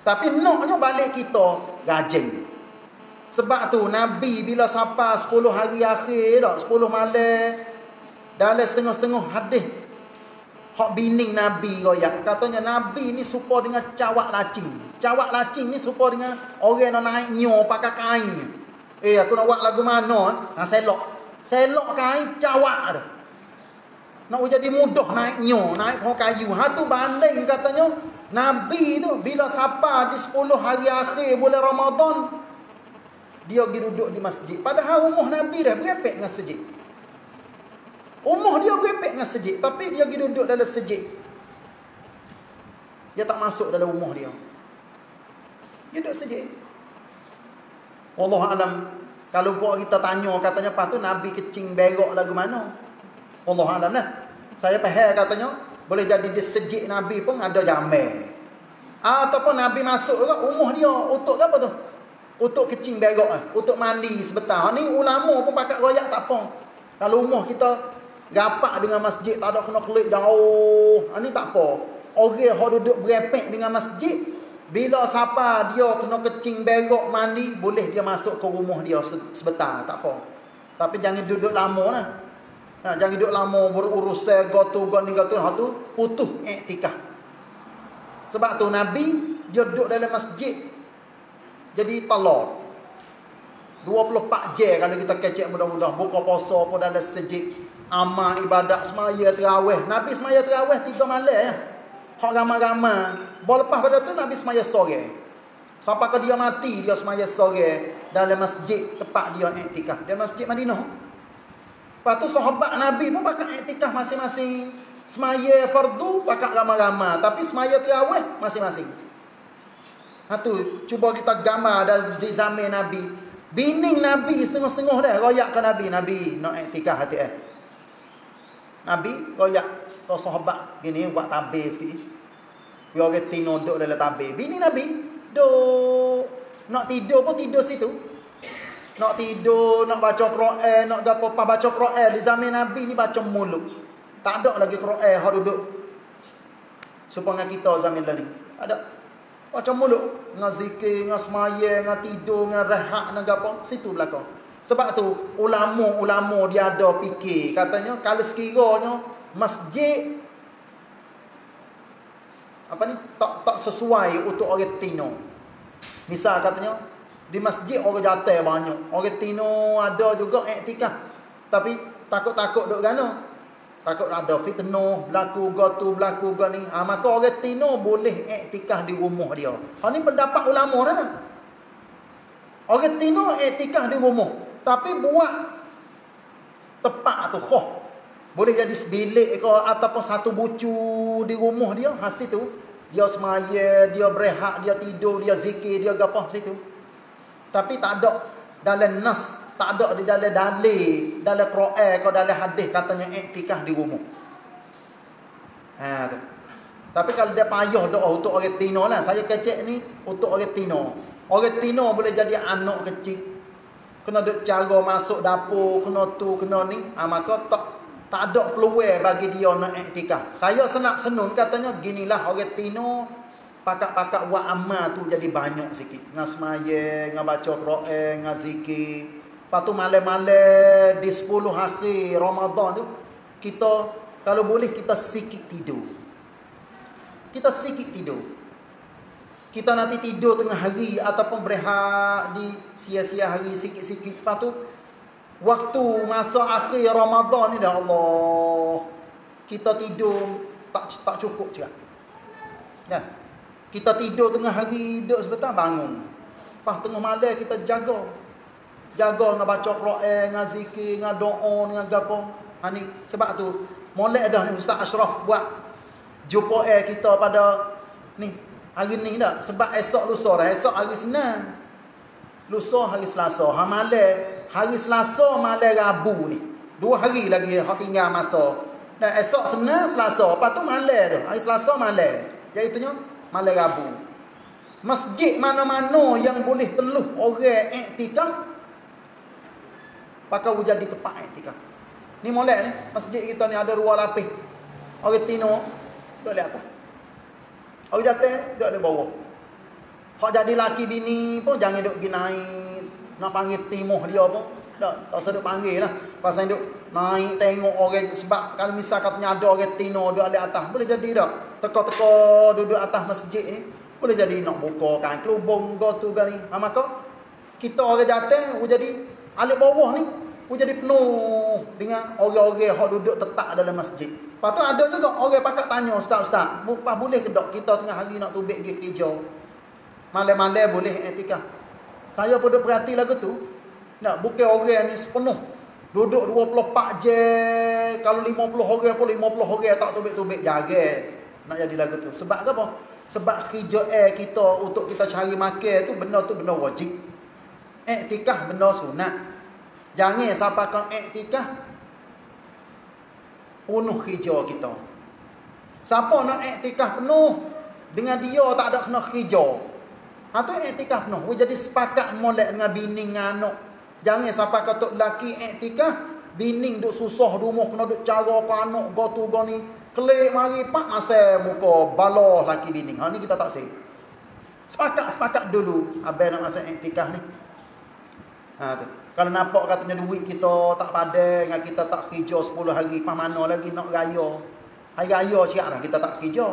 Tapi naknya balik kita rajin. Sebab tu Nabi bila sampai 10 hari akhir tak 10 malam dalam setengah-setengah hadis hak bining Nabi royak katanya Nabi ni serupa dengan cawak lacing. Cawak lacing ni serupa dengan orang nak naik nyo pakai kain. Eh aku nak buat lagu mana? Ha selok. Selok kain cawak tu. Nak jadi mudah naik nyo, naik pohon kayu. Ha tu banding katanya Nabi tu bila sampai di 10 hari akhir bulan Ramadan dia pergi duduk di masjid. Padahal umur Nabi dah berepek dengan masjid. Umur dia berepek dengan masjid. Tapi dia pergi duduk dalam masjid. Dia tak masuk dalam umur dia. Dia duduk. Allah Alam. Kalau buat kita tanya katanya apa tu Nabi kecing berok lagu mana? Allah Alam lah. Saya faham katanya. Boleh jadi di sejik Nabi pun ada jamai. Ataupun Nabi masuk ke umur dia. Untuk apa tu? Untuk kecing berok eh. Untuk mandi sebentar. Ni ulama pun pakai royak tak apa. Kalau rumah kita Rapat dengan masjid tak ada kena klik jauh. Ha, ni tak apa. Orang yang duduk berepek dengan masjid. Bila siapa dia kena kecing berok mandi. Boleh dia masuk ke rumah dia sebentar. Tak apa. Tapi jangan duduk lama lah. Ha, jangan duduk lama berurus gotu goni gotu. Ha tu putus iktikaf. Sebab tu Nabi dia duduk dalam masjid. Jadi talak. 24 jam kalau kita kecek mudah-mudah buka puasa pun dalam sejik amal ibadat semaya terawih. Nabi semaya terawih tiga malam ya. Hak ramai-ramai. Bawa lepas pada tu Nabi semaya sore. Sampai ke dia mati dia semaya sore dalam masjid tempat dia iktikaf. Dalam masjid Madinah. Lepas tu sahabat Nabi pun pakai iktikaf masing-masing. Semaya fardu pakai ramai-ramai. Tapi semaya terawih masing-masing. Ha tu cuba kita gambar dalam di zaman Nabi. Bining Nabi setengah-setengah dah royak ke Nabi. Nabi nak iktikaf hati eh. Nabi royak ke sahabat gini buat tabir sikit. Orang tino duduk dalam tabir. Bini Nabi duduk nak tidur pun tidur situ. Nak tidur, nak baca Quran, nak gapo apa baca Quran di zaman Nabi ni baca mulut. Tak ada lagi Quran hak duduk. Supaya kita zaman lain. Ada baca mulut, dengan zikir, dengan semaya, dengan tidur, dengan rehat, dengan gapo, situ belakang. Sebab tu ulama-ulama dia ada fikir katanya kalau sekiranya masjid apa ni tak tak sesuai untuk orang tino. Misal katanya di masjid orang jatuh banyak. Orang tino ada juga iktikaf. Tapi takut-takut duk gano. Takut ada fitnah, berlaku gotu, berlaku gani. Ha, maka orang tino boleh iktikaf di rumah dia. Ha ni pendapat ulama kan? Orang tino iktikaf di rumah. Tapi buat tepat tu khoh. Boleh jadi sebilik ke ataupun satu bucu di rumah dia. Hasil tu. Dia semaya, dia berehat, dia tidur, dia zikir, dia gapah situ. Tapi tak ada dalam nas, tak ada di dalam dalil, dalam Quran ke dalam hadis katanya iktikaf di rumah. Ha tu. Tapi kalau dia payah doa untuk orang Tino lah. Saya kecek ni untuk orang Tino. Orang Tino boleh jadi anak kecil kena duk cara masuk dapur, kena tu, kena ni, ha, maka tak tak ada peluang bagi dia nak iktikaf. Saya senap senun katanya ginilah orang Tino pakak-pakak buat amal tu jadi banyak sikit. Ngah semaya, ngah baca Quran, ngah zikir. Lepas tu malam-malam di 10 hari Ramadan tu kita kalau boleh kita sikit tidur. Kita sikit tidur kita nanti tidur tengah hari ataupun berehat di sia-sia hari sikit-sikit lepas tu waktu masa akhir Ramadan ni dah Allah kita tidur tak tak cukup juga ya kita tidur tengah hari duduk sebentar bangun lepas tengah malam kita jaga jaga dengan baca Quran dengan zikir dengan doa dengan gapo ha ni sebab tu molek dah ni Ustaz Ashraf buat jumpa air kita pada ni Hari ni dah. Sebab esok lusa dah. Esok hari senang. Lusa hari selasa. Ha malam. Hari selasa malam rabu ni. Dua hari lagi hak tinggal masa. Dan esok senang selasa. Lepas tu malam tu. Hari selasa malam. Iaitunya malam rabu. Masjid mana-mana yang boleh teluh orang iktikaf. Pakai wujud di tempat iktikaf. Ni molek ni. Masjid kita ni ada ruang lapis. Orang tino. Boleh atas. Orang jatuh, duduk di bawah. Hak jadi laki bini pun jangan duduk pergi naik. Nak panggil timuh dia pun. Tak, tak seduk panggil lah. Pasal duduk naik tengok orang. Sebab kalau misal katanya ada orang tino duduk di atas. Boleh jadi tak? Teka-teka duduk atas masjid ni. Boleh jadi nak buka kan. Kelubung ke tu kan ni. Ha, maka kita orang jatuh. Jadi alik bawah ni. Pun jadi penuh dengan orang-orang yang duduk tetap dalam masjid. Lepas tu ada juga orang pakat tanya, Ustaz-Ustaz, apa boleh ke dok kita tengah hari nak tubik pergi kerja? Malam-malam boleh etika. Saya pun perhati lagu tu. Nak bukan orang ni sepenuh. Duduk 24 je. Kalau 50 orang pun 50 orang tak tubik-tubik jaga. Nak jadi lagu tu. Sebab apa? Sebab kerja air kita untuk kita cari makan tu benda tu benda wajib. Etikah benda sunat. Jangan sampai kau iktikaf penuh kerja kita. Siapa nak iktikaf penuh dengan dia tak ada kena kerja. Ha tu iktikaf penuh. We jadi sepakat molek dengan bini dengan anak. Jangan sampai kau tok laki iktikaf Bining duk susah rumah kena duk cara ke anak go tu go ni. Kelik mari pak masa muka baloh laki bining. Ha ni kita tak sih. Sepakat-sepakat dulu abang nak masuk iktikaf ni. Ha tu. Kalau nampak katanya duit kita tak pada dengan kita tak kerja 10 hari, pas mana lagi nak raya. Hari raya cakap dah kita tak kerja.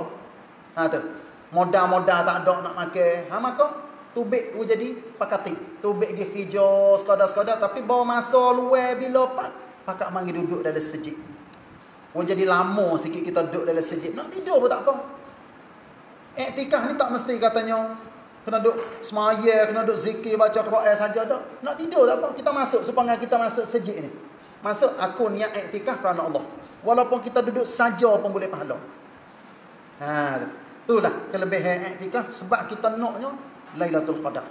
Ha tu. Modal-modal tak ada nak makan. Ha maka tubik tu jadi pakati. Tubik pergi kerja sekadar-sekadar tapi bawa masa luar bila pak pakak mari duduk dalam sejid. Oh jadi lama sikit kita duduk dalam sejid. Nak tidur pun tak apa. Iktikaf ni tak mesti katanya kena duduk semaya, kena duduk zikir, baca Quran saja dah. Nak tidur tak apa. Kita masuk supaya kita masuk sejid ni. Masuk aku niat iktikaf kerana Allah. Walaupun kita duduk saja pun boleh pahala. Ha, itulah kelebihan iktikaf sebab kita naknya Lailatul Qadar.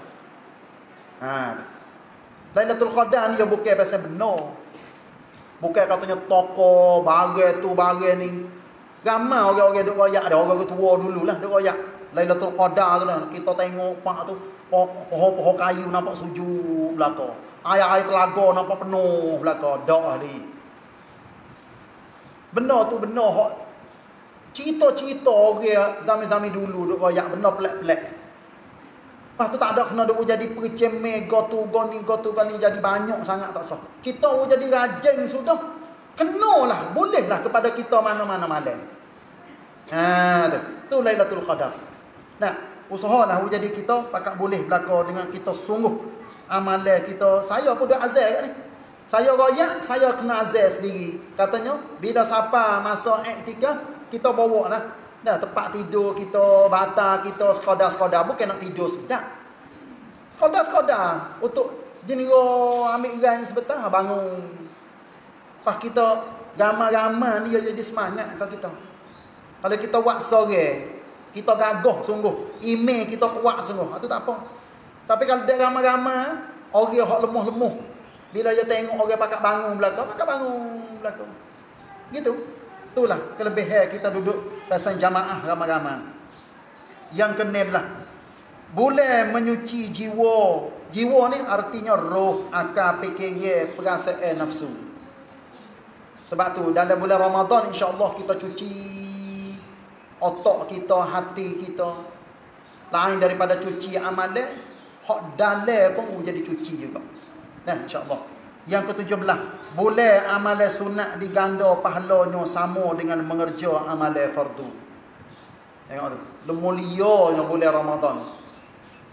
Ha. Lailatul Qadar ni bukan pasal benar. Bukan katanya toko, barang tu, barang ni. Ramai orang-orang duk royak ada orang tua dululah duk royak. Lailatul Qadar tu lah. Kita tengok pak tu pohon-pohon kayu nampak sujud belaka. Air-air telaga nampak penuh belaka. Dak ni. Benar tu benar hak cerita-cerita orang zaman-zaman dulu duk royak benar pelik-pelik. Lepas tu tak ada kena duk jadi percemeh go tu go ni go tu go ni jadi banyak sangat tak sah. Kita jadi rajin sudah. Kenalah, bolehlah kepada kita mana-mana malam. Ha tu. Tu Lailatul Qadar. Nah, usahalah jadi kita pakak boleh belaka dengan kita sungguh amalan kita. Saya pun dah azal kat ni. Saya royak, saya kena azal sendiri. Katanya, bila siapa masa iktikaf, kita bawa lah. Dah tempat tidur kita, bata kita, sekadar-sekadar. Bukan nak tidur sedap. Sekadar-sekadar. Untuk jenis ambil iran sebentar, bangun Pas kita ramai-ramai ni jadi semangat kalau kita. Kalau kita buat sore, kita gagah sungguh. Email kita kuat sungguh. Itu tak apa. Tapi kalau dia ramai-ramai, orang yang lemah-lemah. Bila dia tengok orang pakat bangun belakang, pakat bangun belakang. Gitu. Itulah kelebihan kita duduk pasal jamaah ramai-ramai. Yang kena belah. Boleh menyuci jiwa. Jiwa ni artinya roh, akal, fikir, perasaan, nafsu. Sebab tu dalam bulan Ramadan insya-Allah kita cuci otak kita, hati kita. Lain daripada cuci amalan, hak dalam pun jadi cuci juga. Nah, insya-Allah. Yang ketujuh belah, boleh amalan sunat diganda pahalanya sama dengan mengerja amalan fardu. Tengok tu. Lemulia yang boleh Ramadan.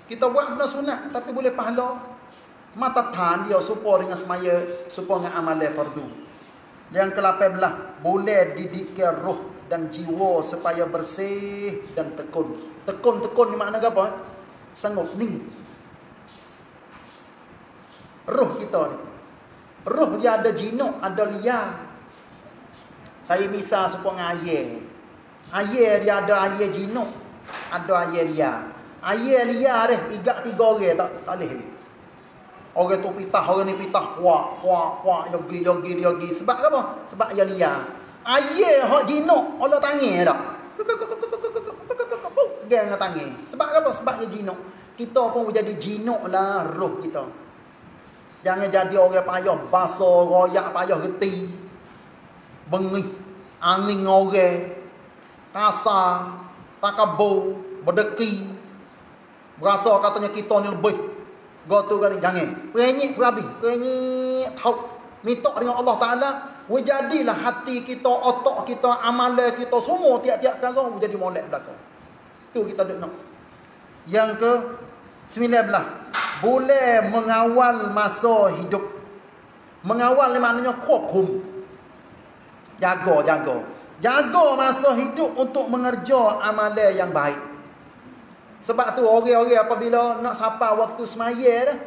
Kita buat benda sunat tapi boleh pahala. Mata tan dia supaya dengan semaya, supaya dengan amalan fardu. Yang ke-18, boleh didikir roh dan jiwa supaya bersih dan tekun. Tekun-tekun ni makna apa? Sanggup ning. Roh kita ni. Roh dia ada jinuk, ada liar. Saya misal supaya ayah. Ayah dia ada ayah jinuk, ada ayah liar. Ayah liar deh, igak tiga orang tak tak boleh. Orang tu pitah, orang ni pitah. Kuak, kuak, kuak. Yogi, yogi, yogi. Sebab apa? Sebab dia liar. Ayah hak jinuk. Allah tangi tak? Dengan tangi. Sebab apa? Sebab dia jinuk. Kita pun jadi jinuk lah roh kita. Jangan jadi orang payah. Basa, royak, payah, geti. Bengih. Angin orang. Kasar. Takabur. Berdeki. Berasa katanya kita ni lebih Gotu kan jangan. Penyik berabi. Penyik tahu. Minta dengan Allah Ta'ala. Wajadilah hati kita, otak kita, amalan kita. Semua tiap-tiap kala. Wajadi molek belakang. Itu kita nak. Yang ke sembilan belah. Boleh mengawal masa hidup. Mengawal ni maknanya kuakum. Jaga, jaga. Jaga masa hidup untuk mengerja amalan yang baik. Sebab tu orang-orang apabila nak sapa waktu semaya dah.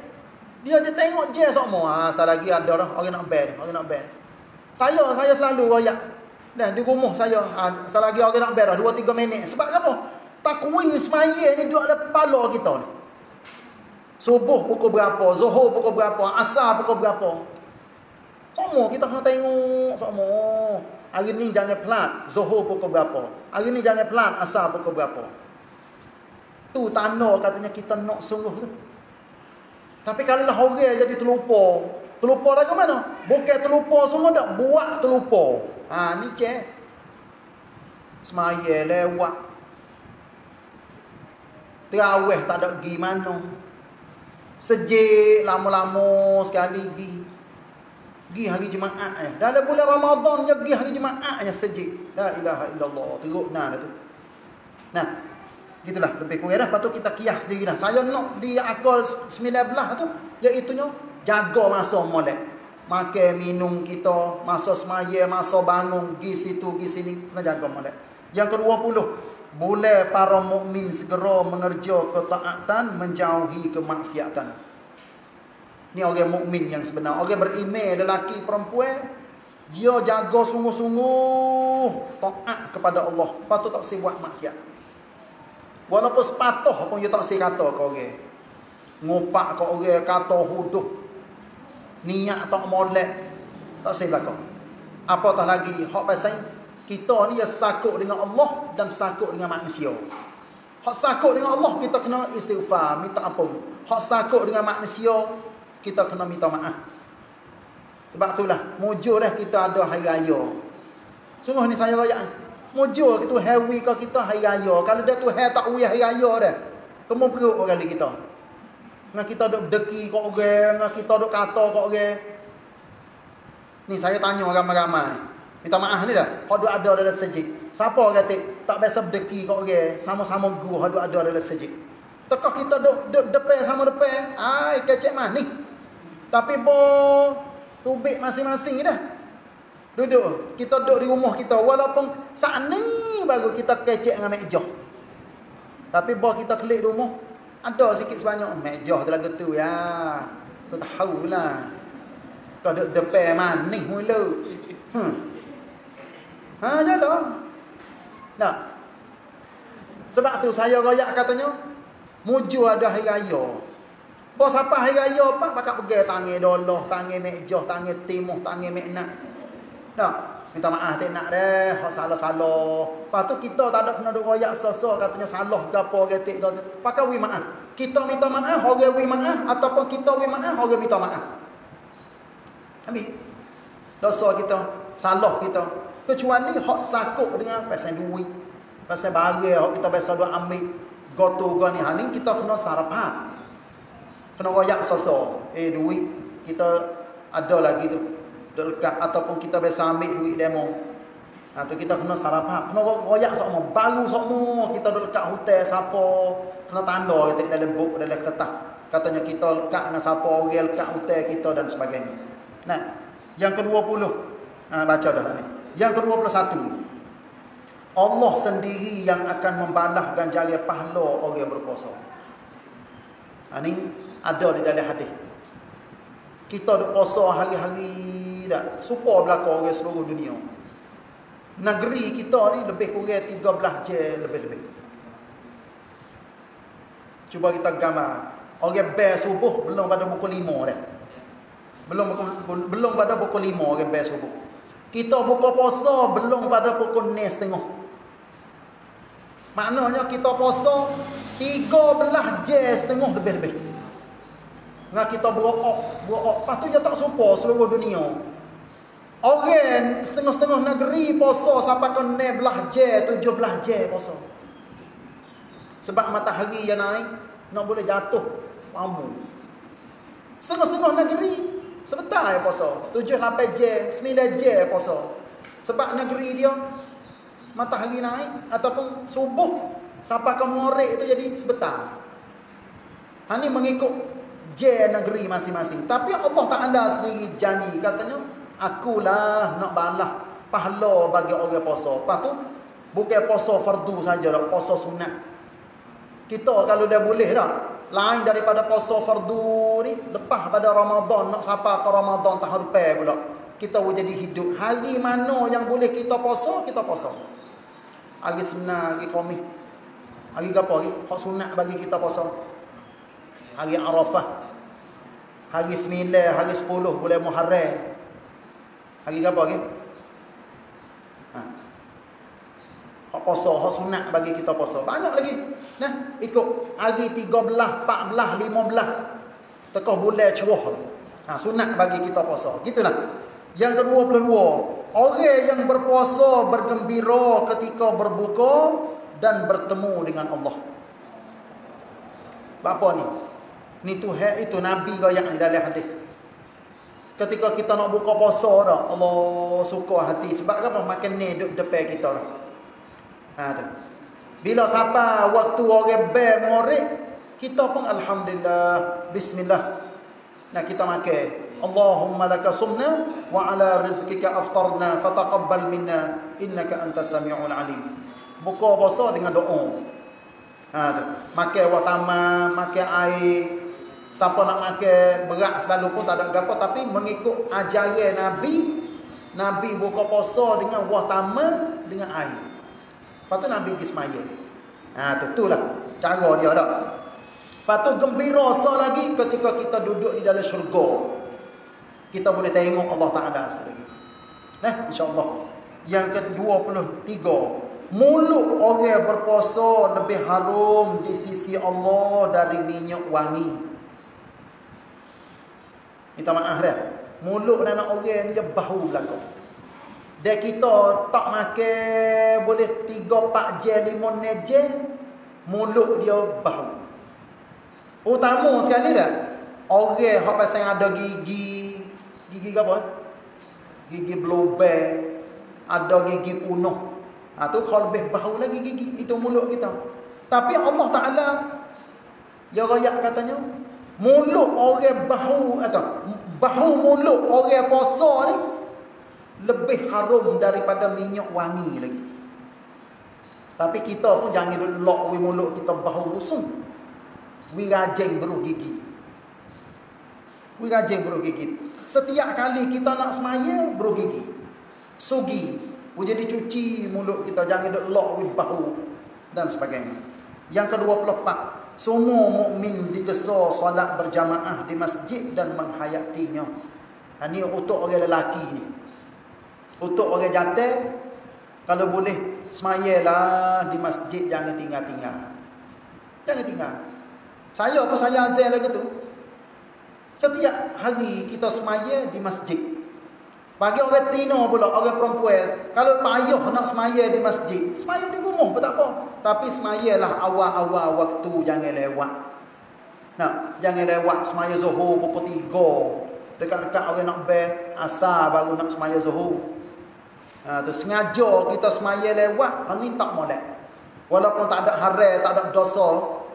Dia je tengok je semua. Ha, setelah lagi ada dah. Orang nak band. Orang nak band. Saya, saya selalu royak. Nah, di rumah saya. Ha, setelah lagi orang nak band dah. Dua, tiga minit. Sebab apa? Takwin semaya ni duduk dalam kepala kita ni. Subuh pukul berapa? Zuhur pukul berapa? Asar pukul berapa? Semua kita kena tengok. Semua. Hari ni jangan pelat. Zuhur pukul berapa? Hari ni jangan pelat. Asar pukul berapa? Tu tanda katanya kita nak sungguh tu. Tapi kalau lah orang jadi terlupa. Terlupa lagu mana? Bukan terlupa semua dak, buat terlupa. Ha ni cek. Semaya lewat. Terawih tak ada pergi mana. Sejik lama-lama sekali pergi. Pergi hari Jumaat ya. Dalam bulan Ramadan je pergi hari Jumaat ya sejik. La ilaha illallah. Teruk nah tu. Nah, gitulah lebih kurang dah. Tu kita kias sendiri dah. Saya nak di akal 19 tu iaitu jaga masa molek. Makan minum kita, masa semaya, masa bangun, pergi situ, pergi sini, kena jaga molek. Yang kedua puluh, boleh para mukmin segera mengerja ketaatan, menjauhi kemaksiatan. Ni orang mukmin yang sebenar. Orang beriman lelaki perempuan, dia jaga sungguh-sungguh taat kepada Allah. Patut tak si buat maksiat. Walaupun sepatah pun dia tak si kata ke orang. Ngopak ke orang kata huduh niat tak molek tak saya belakang apatah lagi hak pasal kita ni ya sakut dengan Allah dan sakut dengan manusia. Hak sakut dengan Allah kita kena istighfar minta ampun. Hak sakut dengan manusia kita kena minta maaf. Sebab itulah mujur dah kita ada hari raya. Sungguh ni saya rakyat mujur itu hari ke kita hari raya? Kalau dia tu hari tak hari raya dah kemu perut kali kita. Dengan kita duk deki kok orang, dengan kita duk kata kok orang. Ni saya tanya ramai-ramai ni. Minta maaf ni dah. Kau duk ada dalam sejik. Siapa kata tak biasa berdeki kok orang, sama-sama guru kau duk ada dalam sejik. Tekak kita duk duk depan sama depan. Ai kecek ni. Tapi bo tubik masing-masing dah. Duduk. Kita duduk di rumah kita. Walaupun saat ni baru kita kecek dengan meja. Tapi bawa kita klik rumah. Ada sikit sebanyak mejah telah gitu ya. Kau tahu lah. Kau duduk depan manis mula. Hmm. Ha, jalan. Nah. Sebab tu saya royak katanya. Muju ada hari raya. Bos apa hari raya apa? Pakat pergi tangi dolah, tangi mejah, tangi timuh, tangi meknak. Nah. Minta maaf tak nak deh, hak salah-salah. Lepas tu kita tak ada kena duk royak sosok katanya salah ke apa ke. Pakai wi maaf. Kita minta maaf, orang wi maaf ataupun kita wi maaf, orang minta maaf. Habis. Dosa kita, salah kita. Kecuali hak sakut dengan pasal duit. Pasal barang hak kita biasa duk ambil gotu gani hani kita kena sarap Kena royak sosok. Eh duit kita ada lagi tu dekat ataupun kita biasa ambil duit demo. Ha tu kita kena sarapan. Kena royak semua, baru semua kita dekat hotel siapa kena tanda kita dalam buk dalam kertas. Katanya kita lekat dengan siapa orang lekat hotel kita dan sebagainya. Nah, yang ke-20 ha, baca dah ni. Yang ke-21 Allah sendiri yang akan membalas ganjaran pahala orang berpuasa. Ha, ni ada di dalam hadis. Kita duk puasa hari-hari tidak supaya belakang orang seluruh dunia. Negeri kita ni lebih kurang 13 jam lebih-lebih. Cuba kita gambar. Orang bayar subuh belum pada pukul 5 dah. Belum belum pada pukul 5 orang bayar subuh kita buka puasa belum pada pukul 9 setengah maknanya kita puasa 13 jam setengah lebih-lebih Dengan kita berok, berok. Lepas tu dia tak supa seluruh dunia. Orang setengah-setengah negeri poso sampai ke 16 je, 17 je poso. Sebab matahari yang naik, nak boleh jatuh mamu. Setengah-setengah negeri, sebentar ya poso. 7, 8 je, 9 je poso. Sebab negeri dia, matahari naik, ataupun subuh, sampai ke morek itu jadi sebentar. Ini mengikut je negeri masing-masing. Tapi Allah Ta'ala sendiri janji, katanya, akulah nak balas pahala bagi orang puasa. Lepas tu bukan puasa fardu saja puasa sunat. Kita kalau dah boleh dah lain daripada puasa fardu ni lepas pada Ramadan nak sapa ke Ramadan tahun depan pula. Kita jadi hidup. Hari mana yang boleh kita puasa, kita puasa. Hari senang, hari komik. Hari apa hari? Hak sunat bagi kita puasa. Hari Arafah. Hari 9, hari 10 bulan Muharram. Hari apa lagi? Ha. Hak puasa, hak sunat bagi kita puasa. Banyak lagi. Nah, ikut hari 13, 14, 15. Tekah bulan cerah. Ha, sunat bagi kita puasa. Gitulah. Yang kedua kedua, orang yang berpuasa bergembira ketika berbuka dan bertemu dengan Allah. Apa ni? Ni Tuhan itu Nabi royak ni dalam hadis. Ketika kita nak buka puasa dah, Allah suka hati. Sebab apa? Makan ni duduk depan kita dah. Ha tu. Bila sampai waktu orang ber murid, kita pun alhamdulillah, bismillah. Nah kita makan. Allahumma laka sumna wa ala rizqika aftarna fataqabbal minna innaka antas samiul alim. Buka puasa dengan doa. Ha tu. Makan watama, makan air, Siapa nak makan berat selalu pun tak ada apa tapi mengikut ajaran Nabi Nabi buka puasa dengan buah tamar dengan air. Lepas tu Nabi pergi semaya. Ha, tu tu lah cara dia dah. Lepas tu gembira sah lagi ketika kita duduk di dalam syurga. Kita boleh tengok Allah Ta'ala sekali lagi. Nah, insyaAllah. Yang ke-23. Mulut orang berpuasa lebih harum di sisi Allah dari minyak wangi. Minta maaf dah. Mulut anak orang dia bau belakang. Dan kita tak makan boleh 3 4 jam 5 jam mulut dia bau. Utama sekali dah. Orang hak pasal ada gigi gigi apa? Gigi blobel, ada gigi kuno. Ha tu kalau lebih bau lagi gigi itu mulut kita. Tapi Allah Taala ya royak katanya mulut orang bau atau bau mulut orang puasa ni lebih harum daripada minyak wangi lagi. Tapi kita pun jangan duduk lock we mulut kita bau busung. We rajin beruh gigi. We rajin beruh gigi. Setiap kali kita nak semaya beruh gigi. Sugi. We jadi cuci mulut kita jangan duduk lock we bau dan sebagainya. Yang kedua puluh semua mukmin digesa solat berjamaah di masjid dan menghayatinya. Ini ha, untuk orang lelaki ni. Untuk orang jantan kalau boleh semayalah di masjid jangan tinggal-tinggal. Jangan tinggal. Saya apa saya azan lagi tu. Setiap hari kita semaya di masjid. Bagi orang tino pula, orang perempuan, kalau payah nak semaya di masjid, semaya di rumah pun tak apa. Tapi semayalah awal-awal waktu jangan lewat. Nah, jangan lewat semaya zuhur pukul 3. Dekat-dekat orang nak ber asar baru nak semaya zuhur. Ha, tu sengaja kita semaya lewat, hal ni tak molek. Walaupun tak ada haram, tak ada dosa.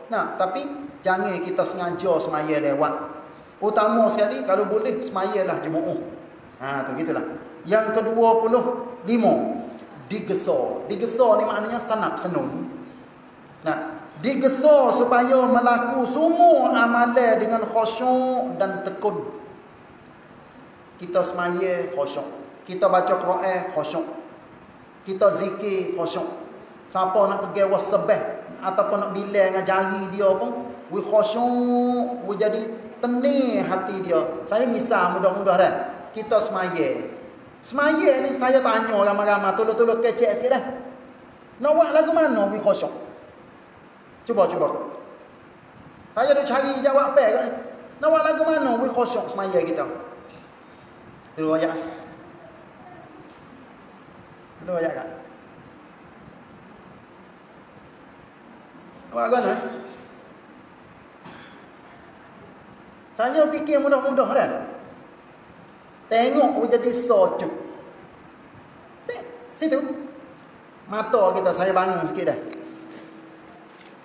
Nah, tapi jangan kita sengaja semaya lewat. Utama sekali kalau boleh semayalah jemaah. Ha tu gitulah. Yang kedua puluh lima digesa. Digesa ni maknanya sanap senung. Nah, digesa supaya melaku semua amalan dengan khusyuk dan tekun. Kita semaya khusyuk. Kita baca Quran khusyuk. Kita zikir khusyuk. Siapa nak pergi wasabah ataupun nak bilang dengan jari dia pun, we khusyuk, we jadi tenang hati dia. Saya misal mudah-mudah dah kita semaya. Semaya ni saya tanya ramai-ramai tolong-tolong kecek sikit dah. Nak buat lagu mana we kosong? Cuba cuba. Saya dah cari jawab apa kat ni. Nak buat lagu mana we kosong semaya kita? Tu ayat. Tu ayat kan? Buat lagu mana? Saya fikir mudah-mudah dah. Tengok aku jadi sojuk. Situ. Mata kita saya bangun sikit dah.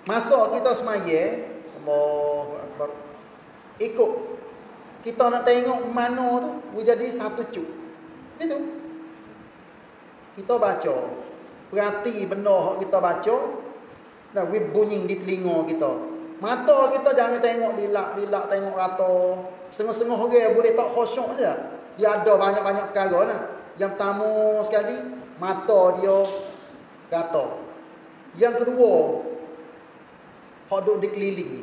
Masa kita semaya, Allahu Akbar. Ikut. Kita nak tengok mana tu, jadi satu cuk. Itu. Kita baca. Perhati benda kita baca. Dan we bunyi di telinga kita. Mata kita jangan tengok lilak-lilak tengok rata. Setengah-setengah orang boleh tak khusyuk je. Dia ada banyak-banyak perkara lah. Yang pertama sekali, mata dia gatal. Yang kedua, hak di keliling ni.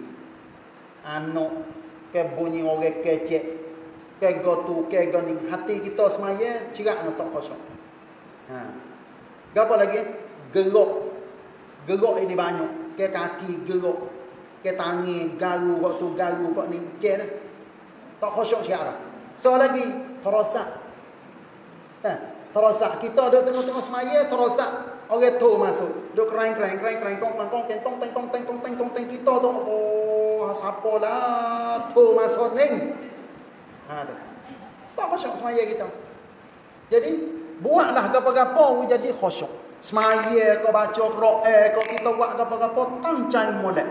Anak, ke bunyi orang kecek, ke gotu, ke gani. Hati kita semaya, cerak nak tak kosong. Ha. Gapa lagi? Gerak. Gerak ini banyak. Ke kaki gerak. Ke tangan garu, waktu garu, kok ni. Cik Tak kosong siapa Soal lagi, terosak. Ha, terosak. Kita ada tengok-tengok semaya, terosak. Orang tu masuk. Duk kerain, kerain, kerain, kerain, kong, kong, kong, tong, teng, tong, teng, tong, teng, tong, teng, kita tu. Oh, siapa lah. Tu masuk ni. Ha, tu. Tak khusyuk semaya kita. Jadi, buatlah gapa-gapa, jadi khusyuk. Semaya kau baca Quran, kau kita buat gapa-gapa, tancai molek.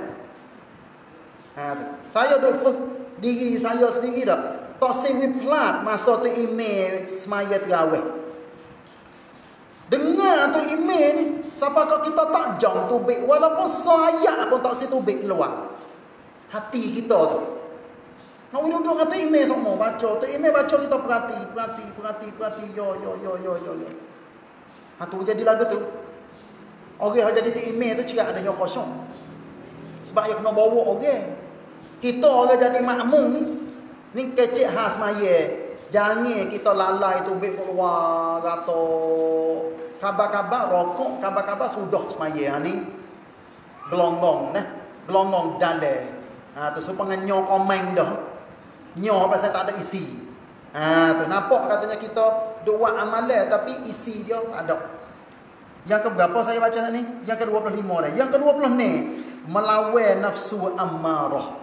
Ha, tu. Saya duk diri saya sendiri dah. Tak sing plat masa tu email semaya terawih. Dengar tu email siapa kau kita tak jam tubik walaupun saya pun tak si tubik luar. Hati kita tu. Nak duduk kata email semua baca. Tu email baca kita perhati, perhati, perhati, perhati. Yo yo yo yo yo yo. Ha tu jadi lagu tu. Orang okay, jadi di email tu cerak adanya kosong. Sebab dia kena bawa orang. Okay. Kita orang jadi makmum ni, ni kecik khas maya. Jangan kita lalai tu bek keluar kata kabar-kabar rokok, kabar-kabar sudah semaya ha, ni. Gelonggong nah. Gelonggong dalai. Ha tu supaya komen dah. Nyo pasal tak ada isi. Ha tu nampak katanya kita doa amalan tapi isi dia tak ada. Yang ke berapa saya baca ni? Yang ke-25 dah. Yang ke-20 ni melawan nafsu ammarah.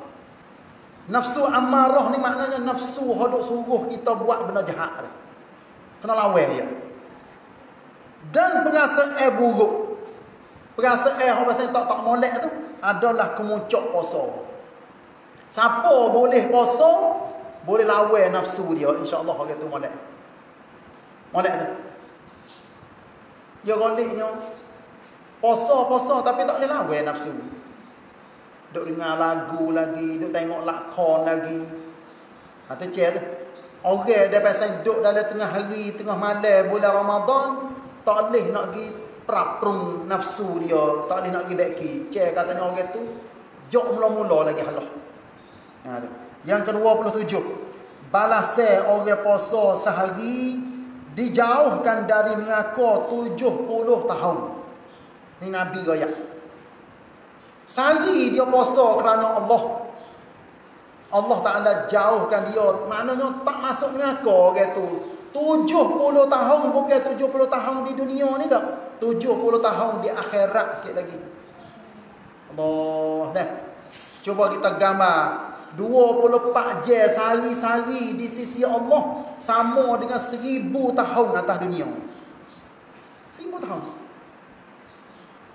Nafsu amarah ni maknanya nafsu hodok suruh kita buat benda jahat. Kena lawan dia. Dan berasa eh buruk. Berasa eh apa pasal tak tak molek tu adalah kemuncak puasa. Siapa boleh puasa, boleh lawan nafsu dia insya-Allah orang tu molek. Molek tu. Ya goliknya puasa-puasa tapi tak boleh lawan nafsu. Duk dengar lagu lagi, duk tengok lakon lagi. Ha tu cek tu. Orang dia pasal duk dalam tengah hari, tengah malam bulan Ramadan, tak boleh nak pergi praprung nafsu dia, tak boleh nak pergi beki. Cek katanya orang tu, jok mula-mula lagi halah. Ha tu. Yang ke-27, balasai orang puasa sehari dijauhkan dari neraka 70 tahun. Ini Nabi royak. Sehari dia puasa kerana Allah. Allah Ta'ala jauhkan dia. Maknanya tak masuk neraka orang tu. 70 tahun bukan 70 tahun di dunia ni dah. 70 tahun di akhirat sikit lagi. Allah. Dah. Cuba kita gambar. 24 jam sehari-sehari di sisi Allah. Sama dengan 1000 tahun atas dunia. 1000 tahun.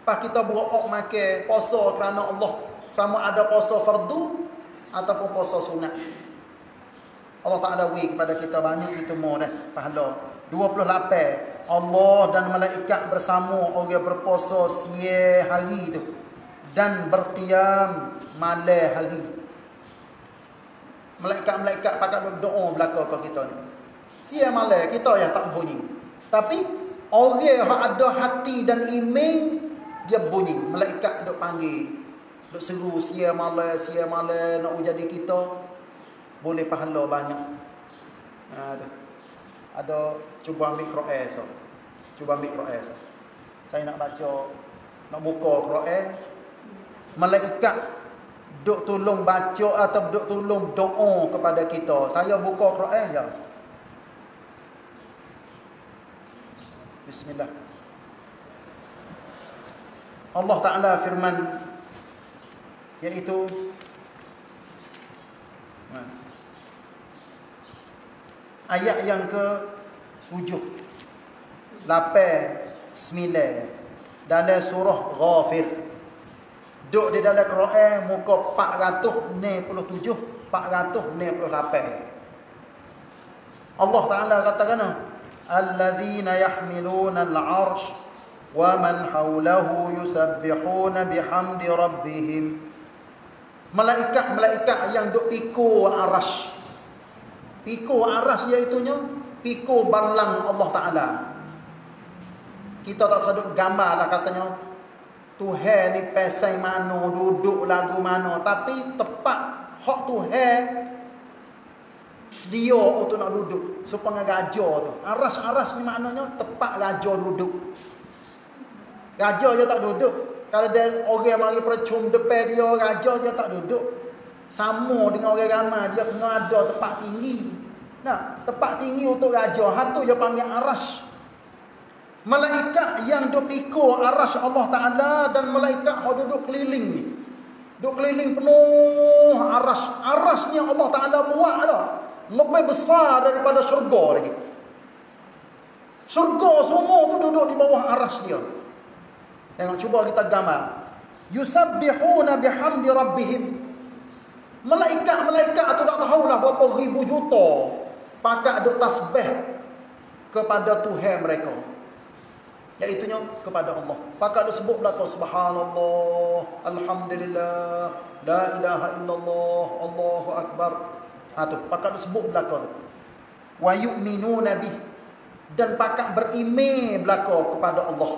Lepas kita buat makan puasa kerana Allah. Sama ada puasa fardu ataupun puasa sunat. Allah Ta'ala wi kepada kita banyak kita mau dah pahala. 28. Allah dan malaikat bersama orang berpuasa siang hari tu. Dan bertiam malam hari. Malaikat-malaikat pakat doa belakang ke kita ni. Siang malam kita yang tak bunyi. Tapi orang yang ada hati dan iman dia bunyi malaikat duk panggil duk seru sia malam sia malam nak jadi kita boleh pahala banyak ha tu ada cuba ambil Quran so. cuba ambil Quran so. saya nak baca nak buka Quran malaikat duk tolong baca atau duk tolong doa kepada kita. Saya buka Quran ya. Bismillah. Allah Ta'ala firman Iaitu Ayat yang ke tujuh Lapan Sembilan. Dalam surah Ghafir Duk di dalam Quran muka 497 498. Allah Taala kata kena alladzina yahmiluna al'arsh wa man hawlahu yusabbihuna bihamdi rabbihim. Malaikat-malaikat yang duk piko arasy. Piko arasy iaitu nya piko balang Allah Taala. Kita tak sedut gambarlah katanya Tuhan ni pesai mana duduk lagu mana tapi tepat hak Tuhan sedia untuk nak duduk supaya gajah tu aras-aras ni maknanya tepat gajah duduk Raja je tak duduk. Kalau dia orang mari percum depan dia, raja je tak duduk. Sama dengan orang ramai, dia kena ada tempat tinggi. Nah, tempat tinggi untuk raja. Hatu dia panggil arash. Malaikat yang duk pikul arash Allah Ta'ala dan malaikat yang duduk keliling ni. Duk keliling penuh arash. Arashnya Allah Ta'ala buat dah. Lebih besar daripada syurga lagi. Syurga semua tu duduk di bawah arash dia. Tengok cuba kita gambar. Yusabbihuna bihamdi rabbihim. Malaikat-malaikat tu tak tahulah berapa ribu juta. Pakat duk tasbih kepada Tuhan mereka. Iaitunya kepada Allah. Pakat duk sebut belaka subhanallah, alhamdulillah, la ilaha illallah, Allahu akbar. Ha tu, pakat duk sebut belaka tu. Wa yu'minuna bih dan pakat berimej belaka kepada Allah.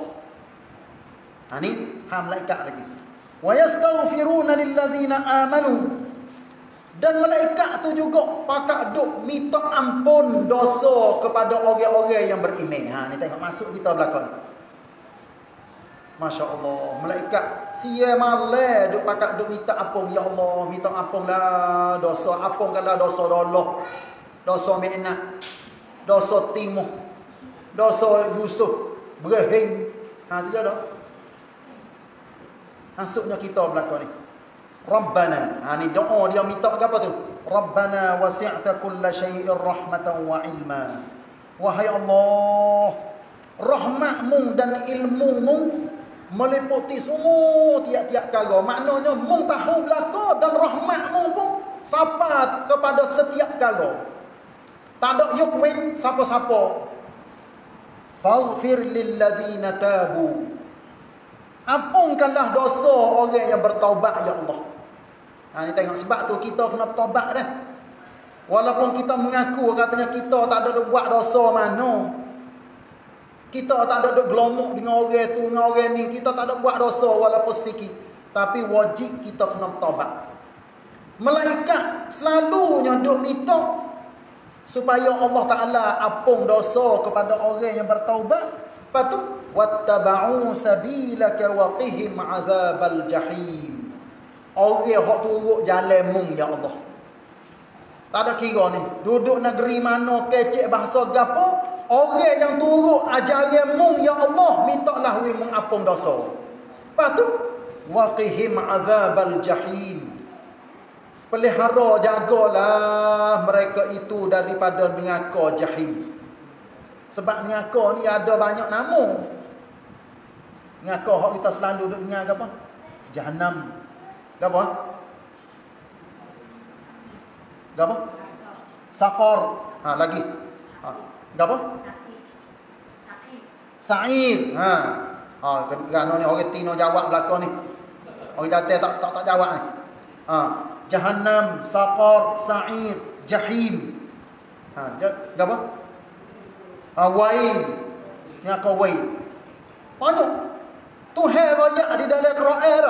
Ha ni ha malaikat lagi. Wa yastaghfiruna lilladzina amanu dan malaikat tu juga pakak duk minta ampun dosa kepada orang-orang yang beriman. Ha ni tengok masuk kita belakang. Masya Allah Malaikat Sia malah Duk pakak duk minta ampun Ya Allah Minta ampun lah. Dosa Ampun kalau dosa Allah Dosa Mi'nat. Dosa Timuh. Dosa Yusuf. Berhing Ha tu je Masuknya kita belakang ni. Rabbana. Ha ni doa dia minta ke apa tu? Rabbana wasi'ta kulla syai'ir rahmatan wa ilma. Wahai Allah Rahmatmu dan ilmumu meliputi semua tiap-tiap kara. Maknanya mung tahu belaka dan rahmatmu pun sapat kepada setiap kara. Tak ada yukwin siapa-siapa. Faghfir lilladzina tabu. Ampunkanlah dosa orang yang bertaubat ya Allah. Ha ni tengok sebab tu kita kena bertaubat dah. Walaupun kita mengaku katanya kita tak ada buat dosa mana, kita tak ada duk gelomok dengan orang tu, dengan orang ni. Kita tak ada buat dosa walaupun sikit. Tapi wajib kita kena bertobat. Malaikat selalunya duk minta supaya Allah Taala apung dosa kepada orang yang bertaubat. Lepas tu wattaba'u sabilaka wa qihim 'adzabal jahim. Orang hok turut jalan mung ya Allah. Tak ada kira ni. Duduk negeri mana kecek bahasa gapo, Orang yang turut ajaran mung ya Allah mintalah we mengampun dosa. Lepas tu waqihim azabal jahim. Pelihara jagalah mereka itu daripada neraka jahim. Sebab neraka ni ada banyak nama. Neraka hak kita selalu duk dengar apa? Jahanam. Apa? Apa? Sakor. Ha lagi. Apa? Sa'id. Ha. Ha, kerana ni orang tino jawab belakang ni. Orang datang tak tak tak jawab ni. Ha, Jahannam, Saqar, Sa'id, Jahim. Ha, apa? Ha, Wain. Ni apa Wain? Banyak. Tuhan raya di dalam Quran.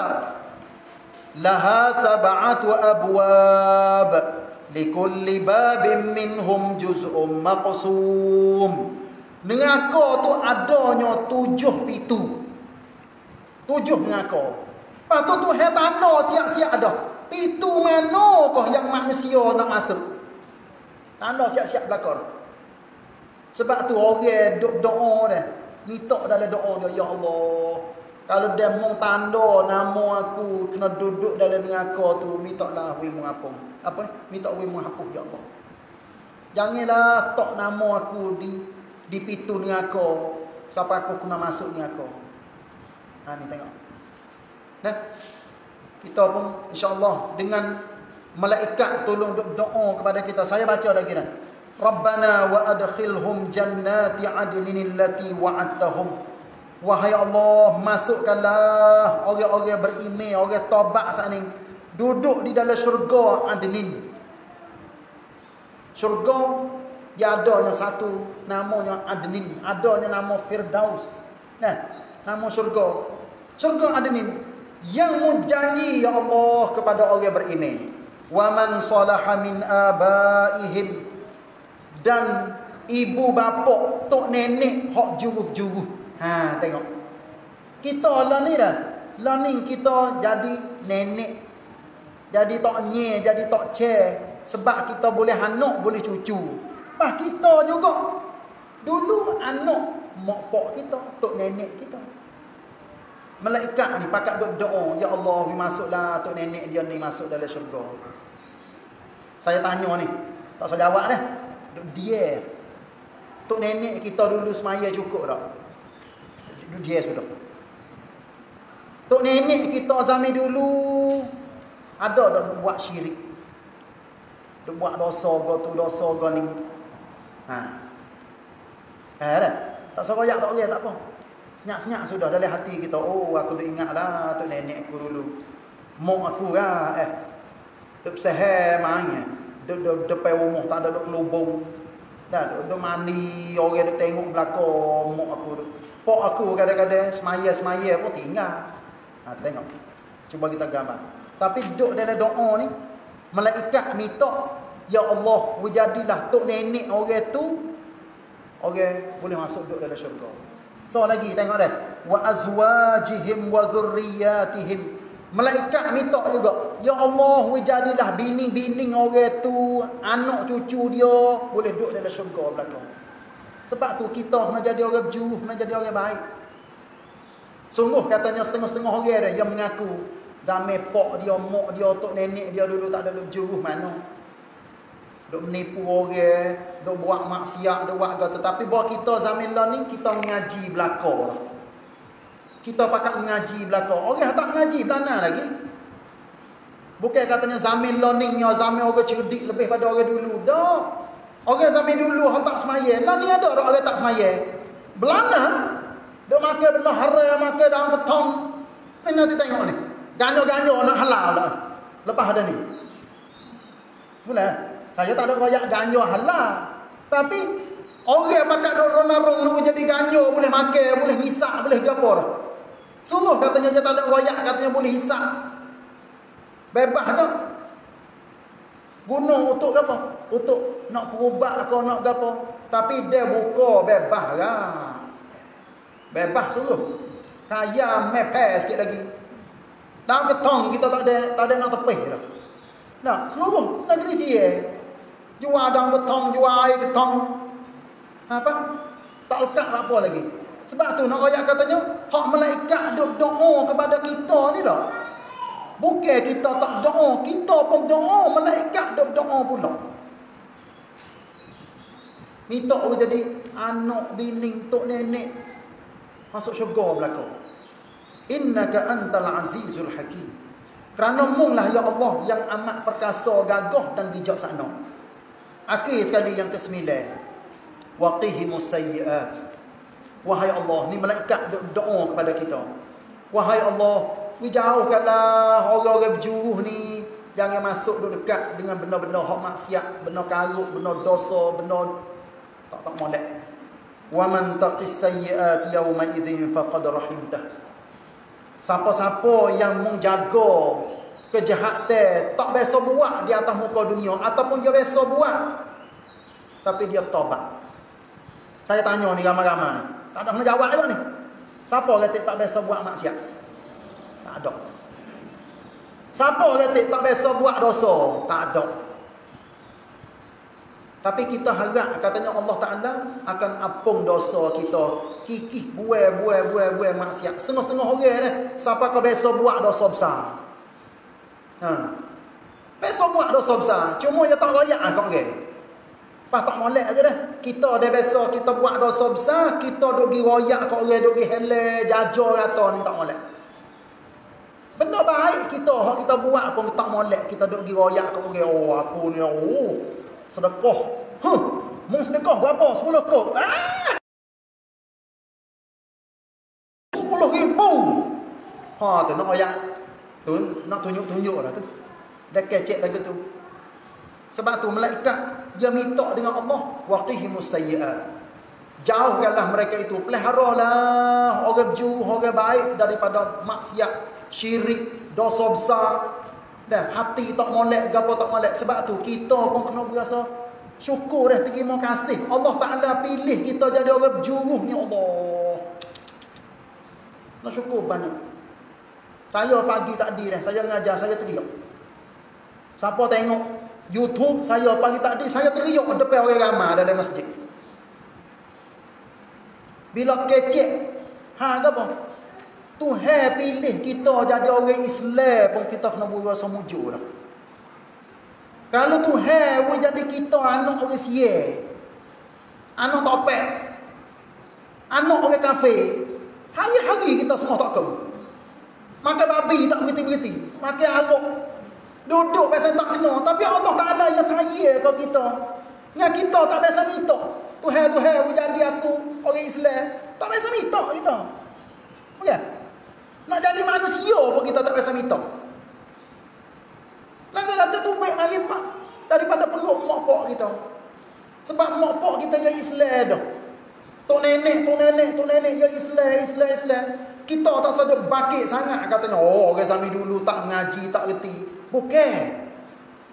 Laha sab'atu abwab likulli babin minhum juz'um maqsum. Neraka tu adanya tujuh pintu tujuh neraka lepas tu tanda siap-siap ada pintu manakah yang manusia nak masuk? Tanda siap-siap belakang. Sebab tu orang duk doa dah minta dalam doa dia ya Allah kalau dia mau tanda nama aku kena duduk dalam neraka tu minta lah wi mengapung apa ni? Minta Allah menghapus ya Allah. Janganlah tok nama aku di di pintu neraka sampai aku kena masuk neraka. Ha ni tengok. Nah. Kita pun insya-Allah dengan malaikat tolong doa kepada kita. Saya baca lagi dah. Rabbana wa adkhilhum jannati adnin allati wa'adtahum. Wahai Allah, masukkanlah orang-orang beriman, orang taubat saat ini duduk di dalam syurga adnin. Syurga dia ada yang satu namanya adnin. Adanya nama firdaus. Nah nama syurga. Syurga adnin yang menjanji ya Allah kepada orang beriman. Wa man salaha min abaihim. Dan ibu bapa tok nenek hak juruh-juruh. Ha tengok. Kita lah ni dah. Lah ni kita jadi nenek jadi tok nye, jadi tok che sebab kita boleh anak boleh cucu. Pas kita juga. Dulu anak mak pak kita, tok nenek kita. Malaikat ni pakat duk doa, ya Allah, ni masuklah tok nenek dia ni masuk dalam syurga. Saya tanya ni, tak usah jawab dah. Duk dia. Tok nenek kita dulu semaya cukup tak? Duk dia sudah. Tok nenek kita zaman dulu ada dak buat syirik. Duk buat dosa go tu dosa go ni. Ha. Eh dah. Tak seroyak tak boleh tak apa. Senyap-senyap sudah dalam hati kita. Oh, aku dah ingatlah tok nenek aku dulu. Mak aku lah. Eh. Duk seher main. Duk duk depan rumah tak ada duk lubung. Dah duk, duk mandi. Orang duk tengok belakang mak aku duk. Pak aku kadang-kadang semaya-semaya pun tinggal. Ha, tengok. Cuba kita gambar. Tapi duduk dalam doa ni. Malaikat minta. Ya Allah. Wujadilah tok nenek orang tu. Orang boleh masuk duduk dalam syurga. So lagi tengok dah. Wa azwajihim wa dhurriyatihim. Malaikat minta juga. Ya Allah, jadilah bini-bini orang tu, anak cucu dia boleh duduk dalam syurga belakang. Sebab tu kita kena jadi orang berjuruh, kena jadi orang baik. Sungguh katanya setengah-setengah orang dah yang mengaku zaman pak dia, mak dia, tok nenek dia dulu tak ada berjuruh mana. Duk menipu orang, duk buat maksiat, duk buat apa. Tapi bahawa kita zaman lah ni, kita mengaji belakang. Kita pakat mengaji belakang. Orang tak mengaji belana lagi. Bukan katanya zaman learning ni, zaman orang cerdik lebih pada orang dulu. Tak. Orang zaman dulu orang tak semaya. Lah ni ada orang tak semaya. Belana. Dia makan benda haram, makan dalam ketong. Ni nanti tengok ni. Ganyo-ganyo nak halal lah. Lepas ada ni. Boleh? Saya tak ada royak ganyo halal. Tapi orang pakat dok ronarong nak jadi ganyo boleh makan, boleh hisap, boleh gapor. Sungguh katanya dia tak ada royak katanya boleh hisap. Bebas dah. Guna untuk apa? Untuk nak perubat atau nak apa? Tapi dia buka bebas lah. Bebas sungguh. Kaya mepes sikit lagi. Dalam ketong kita tak ada tak ada nak tepih dah. Nah, seluruh negeri sini jual daun betong, jual air ketong. Apa? Tak lekat apa lagi. Sebab tu nak ayat katanya, hak malaikat duk doa kepada kita ni dah. Bukan kita tak doa, kita pun doa, malaikat duk doa pula. Minta jadi anak, bini, tok nenek masuk syurga belakang. Innaka antal azizul hakim. Kerana munglah ya Allah yang amat perkasa, gagah dan bijaksana. Akhir sekali yang kesembilan. Waqihimus sayyiat. Wahai Allah, ni malaikat doa kepada kita. Wahai Allah, wijauhkanlah orang-orang berjuruh ni jangan masuk duduk dekat dengan benda-benda hak maksiat, benda karuk, benda dosa, benda tak tak molek. Wa man taqis sayyiat yawma idzin faqad rahimtah. Siapa-siapa yang menjaga kejahatan tak biasa buat di atas muka dunia ataupun dia biasa buat tapi dia bertobat. Saya tanya ni ramai-ramai. Tak ada kena jawab juga ni. Siapa kata tak biasa buat maksiat? Tak ada. Siapa kata tak biasa buat dosa? Tak ada. Tapi kita harap katanya Allah Ta'ala akan apung dosa kita. Kikih, buai, buai, buai, buai maksiat. Setengah-setengah orang ni. Siapa kau biasa buat dosa besar? Ha. Besok buat dosa besar. Cuma dia tak rayak lah kat orang. Pas tak molek aja dah. Kita dah biasa kita buat dosa besar, kita duk gi royak kat orang duk gi hele jajo kata ni tak molek. Benda baik kita hak kita buat pun tak molek, kita duk gi royak kat orang oh aku ni oh sedekah. Huh, mung sedekah berapa? 10 kok. Ah! Ribu. Ha tu nak royak Tu nak tunjuk-tunjuk lah tu. Dah kecek lagu tu. Sebab tu malaikat dia minta dengan Allah waqihimus sayyiat. Jauhkanlah mereka itu. Peliharalah orang berjuruh, orang baik daripada maksiat, syirik, dosa besar. Dan hati tak molek, gapo tak molek. Sebab tu kita pun kena berasa syukur dah terima kasih. Allah Taala pilih kita jadi orang berjuruh ni Allah. Nak syukur banyak. Saya pagi tadi dah, saya ngajar, saya teriak. Siapa tengok YouTube saya pagi tadi saya teriak depan orang ramai dalam masjid. Bila kecek ha apa? Tuhan pilih kita jadi orang Islam pun kita kena buat rasa mujur dah. Kalau Tuhan jadi kita anak orang sia. Anak topek. Anak orang kafir. Hari-hari kita semua tak kau. Makan babi tak berhenti-berhenti. Makan arak. Duduk biasa tak kena. Tapi Allah Ta'ala yang saya ke kita. Dengan kita tak biasa minta. Tuhan, Tuhan, jadi aku orang Islam. Tak biasa minta kita. Okay? Nak jadi manusia pun kita tak biasa minta. Lada-lada tu baik mari pak daripada perut mak pak kita. Sebab mak pak kita yang Islam dah. Tok nenek, tok nenek, tok nenek yang Islam, Islam, Islam. Kita tak sadar bakit sangat katanya. Oh, orang zaman dulu tak mengaji, tak reti. Bukan.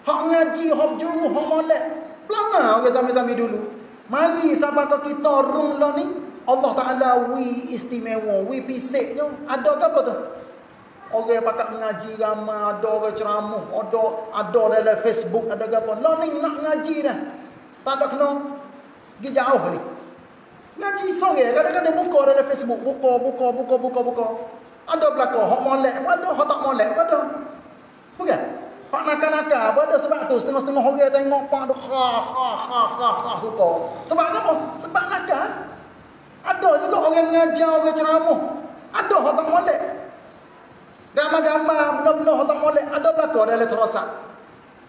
Hak ngaji, hak juru, hak molek. Pelana orang zaman-zaman dulu. Mari sampai ke kita room lah ni. Allah Ta'ala wi istimewa, wi pisiknya. Ada ke apa tu? Orang yang pakat mengaji ramai, ada orang ceramah, ada ada dalam Facebook, ada apa. Lah ni nak ngaji dah. Tak ada kena jauh ni. Ngaji sore, kadang-kadang buka dalam Facebook, buka, buka, buka, buka, buka. Ada belakang, hak molek pun ada, hak tak molek pun ada. Bukan? Pak nakal-nakal apa ada sebab tu setengah-setengah orang tengok pak tu ha ha ha ha ha suka. Sebab apa? Sebab nakal. Ada juga orang ngajar, orang ceramah. Ada hak tak molek. Gambar-gambar benar-benar hak tak molek ada belakang dalam terosak.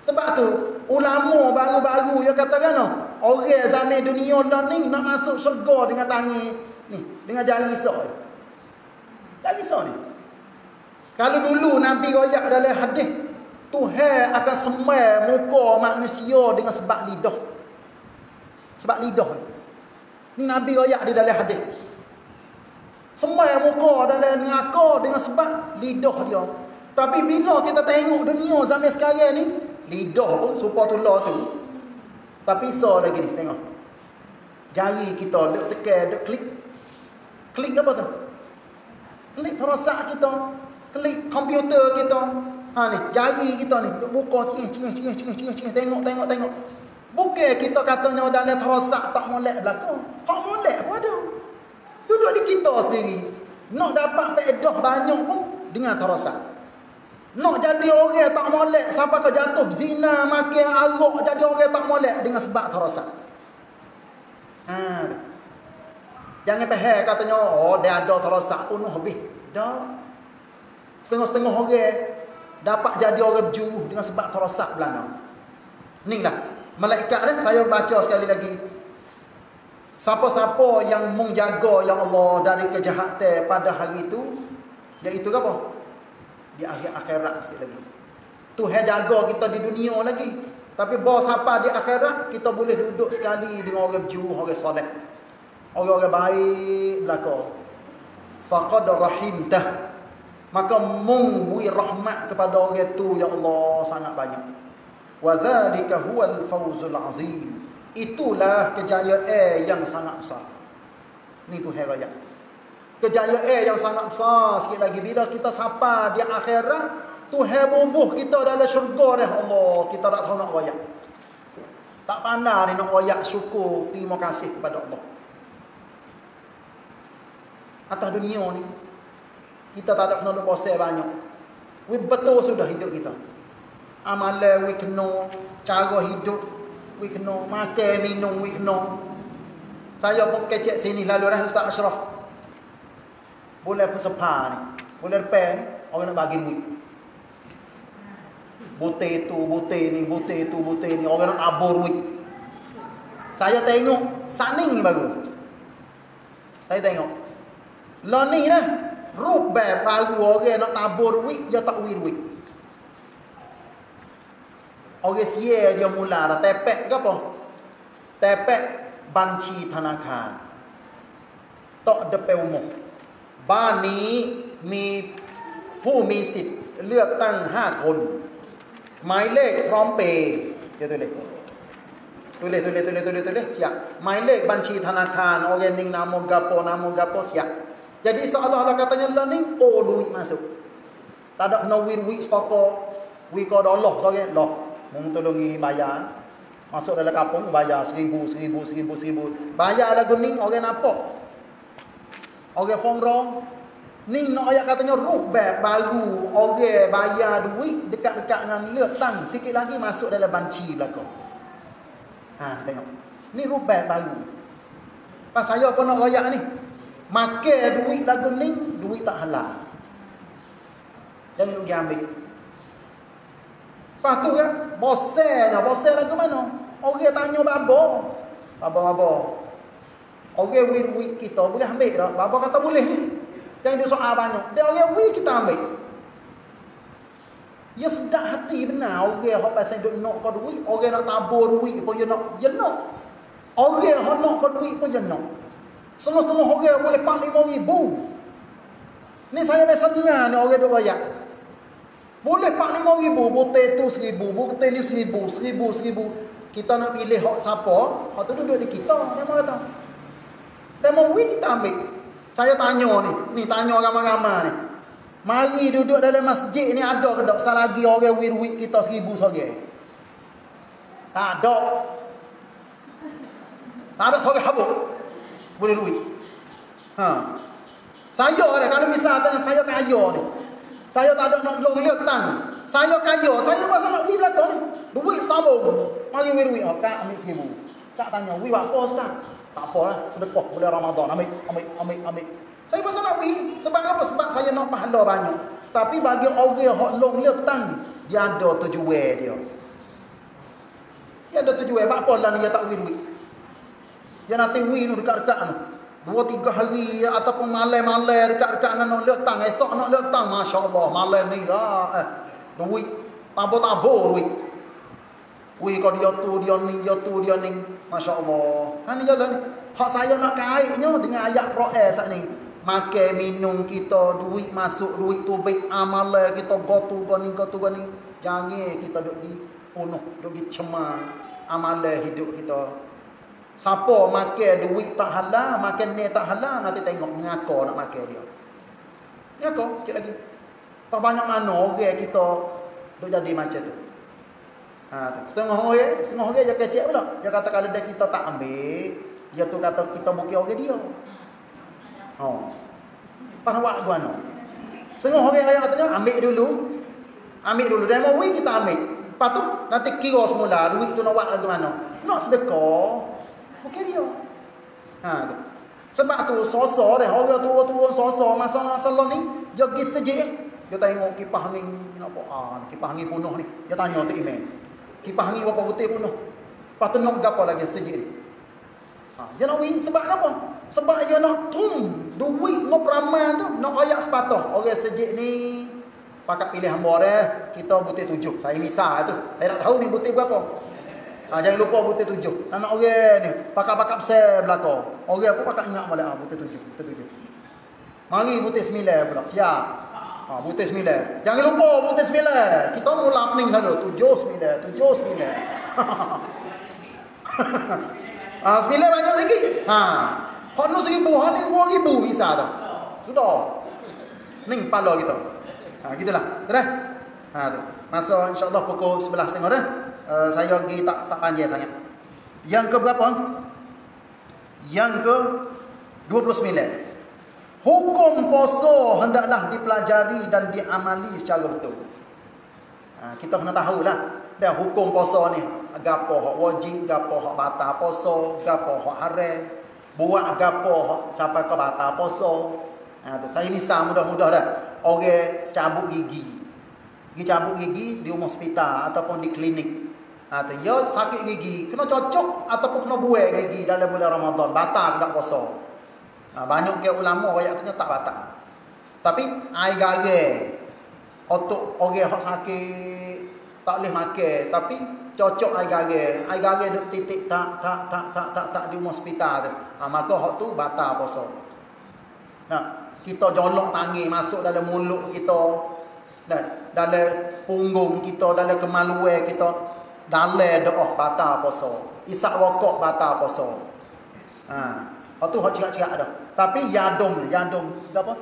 Sebab tu ulama baru-baru yang katakan no, orang zaman dunia lah ni nak masuk syurga dengan tangan ni, dengan jari risau. Jari risau ni. Kalau dulu Nabi royak dalam hadis Tuhan akan semai muka manusia dengan sebab lidah. Sebab lidah. Ni Nabi royak di dalam hadis. Semai muka dalam neraka dengan sebab lidah dia. Tapi bila kita tengok dunia zaman sekarang ni, lidah pun supaya tular tu. Tapi so lagi ni tengok. Jari kita duk tekan, duk klik. Klik apa tu? Klik terosak kita. Klik komputer kita. Ha ni, jari kita ni duk buka cing cing cing cing cing cing tengok tengok tengok. Bukan kita katanya dalam terosak tak molek belakang. Tak molek pun ada. Duduk di kita sendiri. Nak dapat faedah banyak pun dengan terosak. Nak jadi orang tak molek sampai ke jatuh zina, makan arak jadi orang tak molek dengan sebab terosak. Ha. Jangan faham katanya oh dia ada terosak penuh habis. Dah. Setengah-setengah orang dapat jadi orang berjuru dengan sebab terosak belana. Ni lah. Malaikat ni saya baca sekali lagi. Siapa-siapa yang menjaga ya Allah dari kejahatan pada hari itu iaitu apa? Di akhir akhirat sikit lagi. Tuhan jaga kita di dunia lagi. Tapi bawa siapa di akhirat kita boleh duduk sekali dengan orang berjuru, orang soleh. Orang-orang baik belaka. Faqad rahimtah. Maka mungwi rahmat kepada orang itu ya Allah sangat banyak. Wa dzalika huwal fawzul azim. Itulah kejayaan yang sangat besar. Ni tu raya. Kejayaan yang sangat besar sikit lagi bila kita sapa di akhirat Tuhan bubuh kita dalam syurga dah Allah. Kita tak tahu nak royak. Tak pandai nak royak syukur terima kasih kepada Allah. Atas dunia ni kita tak ada kena duk banyak. We betul sudah hidup kita amalan we kena cara hidup we kena makan minum we kena saya pun kecek sini lalu dah Ustaz Ashraf boleh pun sepa ni boleh depan orang nak bagi duit Bute tu, bute ni, bute tu, bute ni. Orang nak abur duit. Saya tengok, saning ni baru. Saya tengok. Lah ni lah. Rup baru orang nak tabur duit, dia tak duit duit. Orang sia dia mula dah tepek ke apa? Tepek banci thanakan. Tok depan umum. Ban นี้มีผู้มีสิทธิ์เลือกตั้ง5คน หมายเลขพร้อมเปย์เดี๋ยวตัวเลขตัวเลขตัวเลขตัวเลขตัวเลขตัวเลข siap หมายเลขบัญชีธนาคาร organik namo gapo namo gapo siap jadi seolah-olah katanya lah ni oh duit masuk tak ada kena win win stoko win ko dollar so kan loh Mung tolongi bayar. Masuk dalam kampung bayar seribu, seribu, seribu, seribu. Bayar lagu ni orang nampak. Orang fongrong. Ni nak ayat katanya rubah baru. Orang bayar duit dekat-dekat dengan lek tang. Sikit lagi masuk dalam banci belakang. Ha, tengok. Ni rubah baru. Pas saya pun nak royak ni. Makan duit lagu ni, duit tak halal. Jangan pergi ambil. Lepas tu kan, boselnya, bosel lagu mana? Orang tanya babo. Babo-babo. Orang wir-wir kita boleh ambil tak? Babo kata boleh. Jangan dia soal banyak. Dia orang wir kita ambil. Ya sedap hati benar orang yang pasal duk nak kau duit, orang nak tabur duit pun dia nak, dia nak. Orang yang nak kau duit pun dia nak. Semua-semua orang boleh pak lima ribu. Ni saya biasa dengar ni orang duk bayar. Boleh pak lima ribu, butir tu seribu, butir ni seribu, seribu, seribu. Kita nak pilih hak siapa, hak tu duduk di kita. Dia mau kata. Dia mau kita ambil. Saya tanya ni, ni tanya ramai-ramai ni. Mari duduk dalam masjid ni ada ke tak lagi orang wir-wir kita seribu seorang? Tak ada. Tak ada seorang habuk. Boleh duit. Ha. Saya ni, kalau misal tanya saya kaya ni. Saya tak ada nak long tang. Saya kaya, saya masa nak duit belakang ni. Duit setambung. Mari wir-wir. Oh, kak ambil seribu. Kak tanya, wih apa Ustaz? Tak apa lah, sedekah boleh Ramadan. Ambil, ambil, ambil, ambil. Saya pasal nak. Sebab apa? Sebab saya nak pahala banyak. Tapi bagi orang yang long tang, dia ada tujuan dia. Dia ada tujuan. Sebab apa lah dia tak wih duit? Dia nanti tu dekat-dekat tu. Dua tiga hari ataupun malam-malam dekat-dekat dengan nak letak. Esok nak letak. Masya Allah. Malam ni lah. Eh, duit. Tabur-tabur duit. Wih kau dia tu, dia ni, dia tu, dia ni. Masya Allah. Ha ni jalan. Hak saya nak kaitnya dengan ayat pro'es saat ni. Makan minum kita duit masuk duit tu baik amalan kita gotu gani gotu gani jangan kita duk di penuh duk di cemar amalan hidup kita. Siapa makan duit tak halal makan ni tak halal nanti tengok mengako nak makan dia. Mengako sikit lagi. Tak banyak mana orang kita duk jadi macam tu ha setengah orang setengah orang dia kecek pula dia kata kalau dia kita tak ambil dia tu kata kita buki orang dia Oh. Parawak gua no. Setengah orang raya katanya ambil dulu. Ambil dulu. Dan mau kita ambil. Tu nanti kira semula duit tu nak buat lagu mana. Nak sedekah. Okey dia. Ha tu. Sebab tu sosok dah orang tua-tua sosok masa salon ni dia pergi sejik dia tengok kipas angin apa ah kipas angin penuh ni dia tanya tu email kipas angin berapa putih penuh lepas tu nak lagi sejik ni ha, dia nak win sebab apa sebab dia nak tum duit ngop ramai tu nak ayak sepatah. Orang sejik ni pakat pilih hamba dia, kita butir tujuh. Saya misal tu. Saya nak tahu ni butir berapa. Ha, jangan lupa butir tujuh. Anak orang ni pakat-pakat besar belakang. Orang pun pakat ingat malah ha, butir tujuh, butir tujuh. Mari butir sembilan pula. Siap. Ha, butir sembilan. Jangan lupa butir sembilan. Kita mula pening dah tu. Tujuh sembilan, tujuh sembilan. ha, sembilan banyak lagi. Ha, Hak nu seribu, hak ni dua ribu bisa tu. Sudah. Ning pala kita. Ha gitulah. Dah. Ha tu. Masa insya-Allah pukul 11.30 dah. Uh, saya pergi tak tak panjang sangat. Yang ke berapa? Yang ke 29. Hukum puasa hendaklah dipelajari dan diamali secara betul. Ha, kita kena tahulah dah hukum puasa ni gapo hak wajib, gapo hak batal puasa, gapo hak haram buat gapo sampai ke batal puasa. Ha tu saya misal mudah-mudah dah. Orang cabut gigi. Gigi cabut gigi di rumah hospital ataupun di klinik. Ha tu ya sakit gigi, kena cocok ataupun kena buat gigi dalam bulan Ramadan, batal tak puasa. Ha, banyak ke ulama orang katanya tak batal. Tapi air garam untuk orang hak sakit tak boleh makan tapi cocok air garam. Air garam duk titik tak tak tak tak tak tak di hospital tu. Ha, maka hak tu batal puasa. Nah, kita jolok tangi masuk dalam mulut kita. Nah, dalam punggung kita, dalam kemaluan kita. Dalam doa batal puasa. Isak rokok batal puasa. Ha, hak tu hak cerak-cerak dah. Tapi yadum, yadum apa?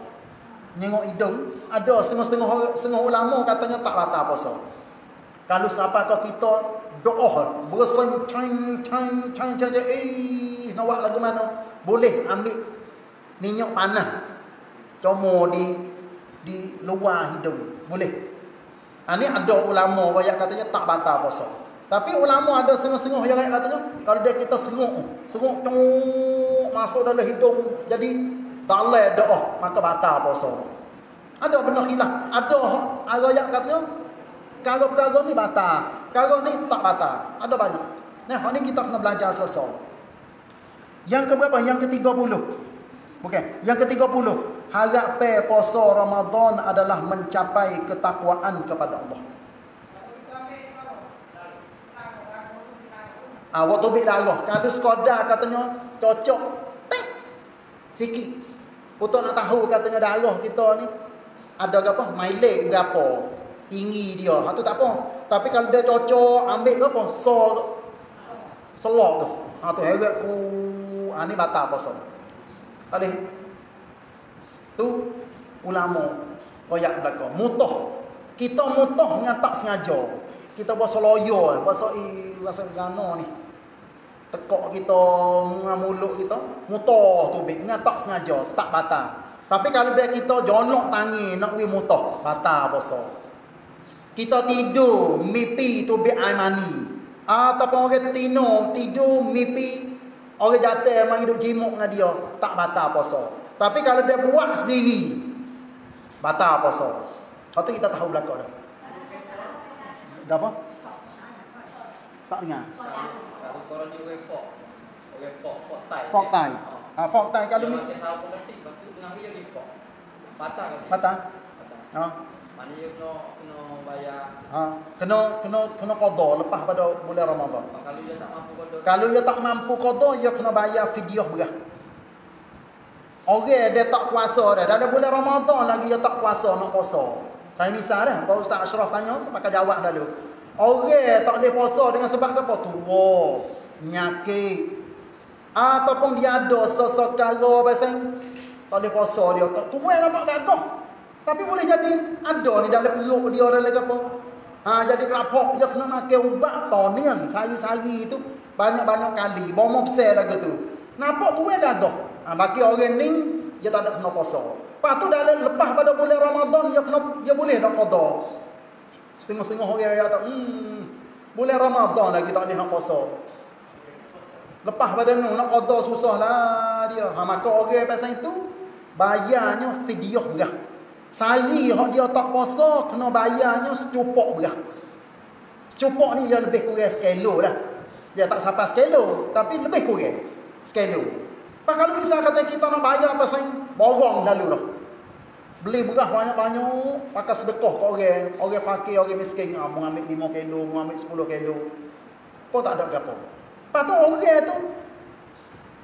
Nyengok hidung ada setengah-setengah setengah ulama katanya tak batal puasa. Kalau siapa kau kita doa bersen cang cang cang cang eh nak buat lagu mana? Boleh ambil minyak panas. Cuma di di luar hidung. Boleh. Ini ha, ada ulama yang katanya tak batal puasa. Tapi ulama ada setengah-setengah yang katanya kalau dia kita senguk, senguk masuk dalam hidung jadi dalam doa maka batal puasa. Ada benar khilaf. Ada ada yang katanya kalau perkara ni batal, kalau ni tak batal. Ada banyak. Nah, ni kita kena belajar sesuatu. Yang keberapa? Yang ke-30. Bukan. Yang ke-30. Harap pe puasa Ramadan adalah mencapai ketakwaan kepada Allah. Ah, waktu tubik darah. Kalau sekadar katanya cocok. Teh. Sikit. Untuk nak tahu katanya darah kita ni. Ada apa? Mileage berapa tinggi dia. Ha tu tak apa. Tapi kalau dia cocok ambil ke apa? So selok tu. Ha tu heret ku ha ni batal puasa. Alih. Tu ulama royak belaka. Mutah. Kita mutah dengan tak sengaja. Kita bahasa loyo, bahasa i bahasa gano ni. Tekok kita dengan mulut kita, mutah tu bik dengan tak sengaja, tak batal. Tapi kalau dia kita jonok tangi nak wi mutah, batal puasa kita tidur mimpi tu bi mani. Ataupun orang tino tidur mimpi orang jatuh memang hidup jimuk dengan dia tak batal puasa tapi kalau dia buat sendiri batal puasa lepas tu kita tahu belakang dah dah apa? tak dengar kalau korang ni orang fok orang fok fok tai fok tai ha, fok tai kalau ni batal batal ha mana dia kena kena bayar. Ha, kena kena kena qada lepas pada bulan Ramadan. Kalau dia tak mampu qada. Kalau dia tak mampu qada, dia kena bayar fidyah berat. Orang dia tak puasa dah. Dalam bulan Ramadan lagi dia tak puasa nak puasa. Saya misal dah, Pak Ustaz Ashraf tanya, saya pakai jawab dulu. Orang tak boleh puasa dengan sebab apa? Tua, nyakit. Ataupun dia ada sesekara pasal tak boleh puasa dia. Tua nampak gagah. Tapi boleh jadi ada ni dalam perut dia orang lagi apa. Ha, jadi kelapok dia kena makan ubat tonian sehari-hari itu banyak-banyak kali. Bomo besar lagi tu. Nampak tu dia ada. Ha, bagi orang ni dia tak ada kena puasa. Lepas tu dalam lepas pada bulan Ramadan dia kena dia boleh nak qada. Setengah-setengah orang yang kata, hmm, bulan Ramadan lagi tak boleh nak puasa. Lepas pada nu nak qada susahlah dia. Ha, maka orang pasal itu bayarnya fidyah berat. Sehari hak dia tak puasa kena bayarnya secupok beras. Secupok ni dia lebih kurang sekilo lah. Dia tak sampai sekilo tapi lebih kurang sekilo. Pak kalau misal kata kita nak bayar apa sih? Borong lalu lah. Beli beras banyak-banyak, pakai sedekah ke orang, orang fakir, orang miskin, ah, mau ambil 5 kilo, mau ambil 10 kilo. Apa tak ada apa. Lepas tu orang tu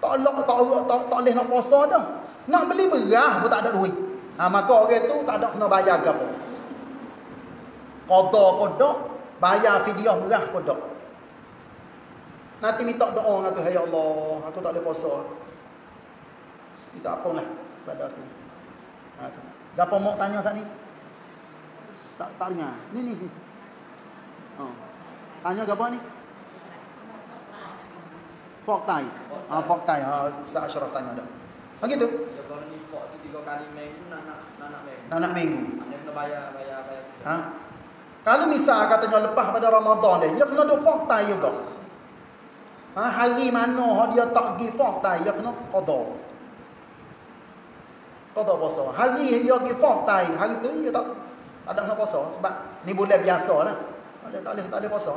tak tak tak tak, tak boleh nak puasa dah. Nak beli beras pun tak ada duit. Ha, maka orang tu tak ada kena bayar ke apa. Qada pun bayar fidyah murah pun. Nanti minta doa dengan Tuhan, Ya Allah, aku tak boleh puasa. Kita apa lah pada aku. Ha, Gapa mau tanya saat ni? Tak dengar. Ni ni. Oh. Tanya gapa ni? Fok tai. Ah, fok tai. Ha, Sa Ashraf tanya dah. Begitu. Ya kalau ni fok tu tiga kali minggu tak nak minggu. Dia kena bayar, bayar, bayar. Ha? Kalau misal katanya lepas pada Ramadan dia, dia kena duk fakta juga. Ha, hari mana dia tak pergi fakta, dia kena qada. Qada puasa. Hari dia pergi fakta, hari tu dia tak tak ada nak puasa sebab ni bulan biasa lah. Tak boleh, tak boleh, tak boleh puasa.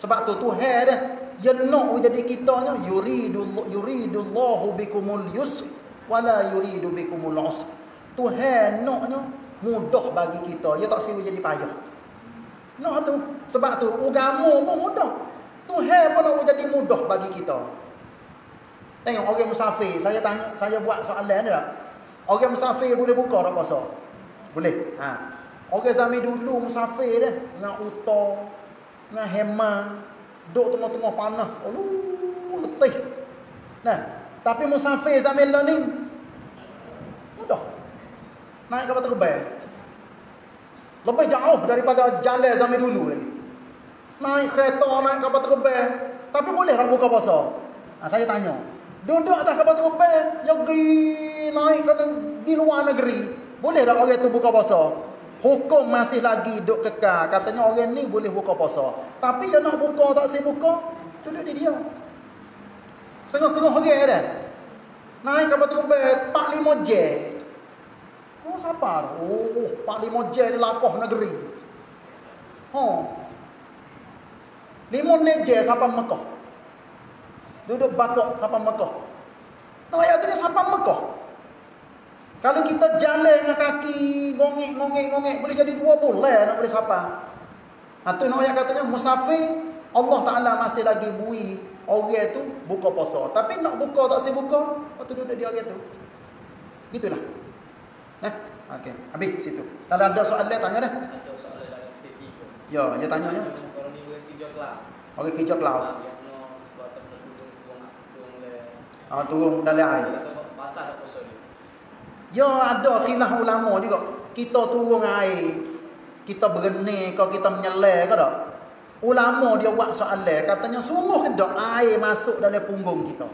Sebab tu Tuhan dia, dia nak jadi kitanya yuridu yuridullahu bikumul yusr wala yuridu bikumul usr. Tuhan naknya mudah bagi kita. Dia tak siwi jadi payah. Nak tu. Sebab tu agama pun mudah. Tuhan pun nak jadi mudah bagi kita. Tengok orang musafir, saya tanya, saya buat soalan dia. Orang musafir boleh buka tak puasa? Boleh. Ha. Orang zaman dulu musafir dia dengan uta, dengan hema, duduk tengah-tengah panah. Oh, letih. Nah, tapi musafir zaman ni naik kapal terbang. Lebih jauh daripada jalan zaman dulu lagi. naik kereta, naik kapal terbang. Tapi boleh tak buka puasa? Ha, saya tanya. Duduk atas kapal terbang, yang pergi naik ke di luar negeri. Boleh tak orang itu buka puasa? Hukum masih lagi duduk kekal. Katanya orang ni boleh buka puasa. Tapi yang nak buka tak saya buka, duduk di dia. Setengah-setengah orang ada. Naik kapal terbang, 45 jet. Oh, siapa? Oh, 45 jet ni lakoh negeri. Oh, Lima neje sampai Mekah. Duduk batuk sampai Mekah. Nah, ayat tanya sampai Mekah. Kalau kita jalan dengan kaki, ngongik, ngongik, ngongik, boleh jadi dua bulan nak boleh sapa. Itu nak ayat katanya, musafir, Allah Ta'ala masih lagi bui orang itu buka puasa. Tapi nak buka tak si buka, waktu duduk di orang itu. Itulah. Nah, okey. Habis situ. Kalau ada soalan, tanya dah. Ada soalan titik Ya, dia tanya ya. Orang kerja ke laut. Ah, turun dalam air. Ya, ada khilaf ulama juga. Kita turun air. Kita berenang ke, kita menyelai ke tak? Ulama dia buat soalan. Katanya, sungguh ke air masuk dalam punggung kita?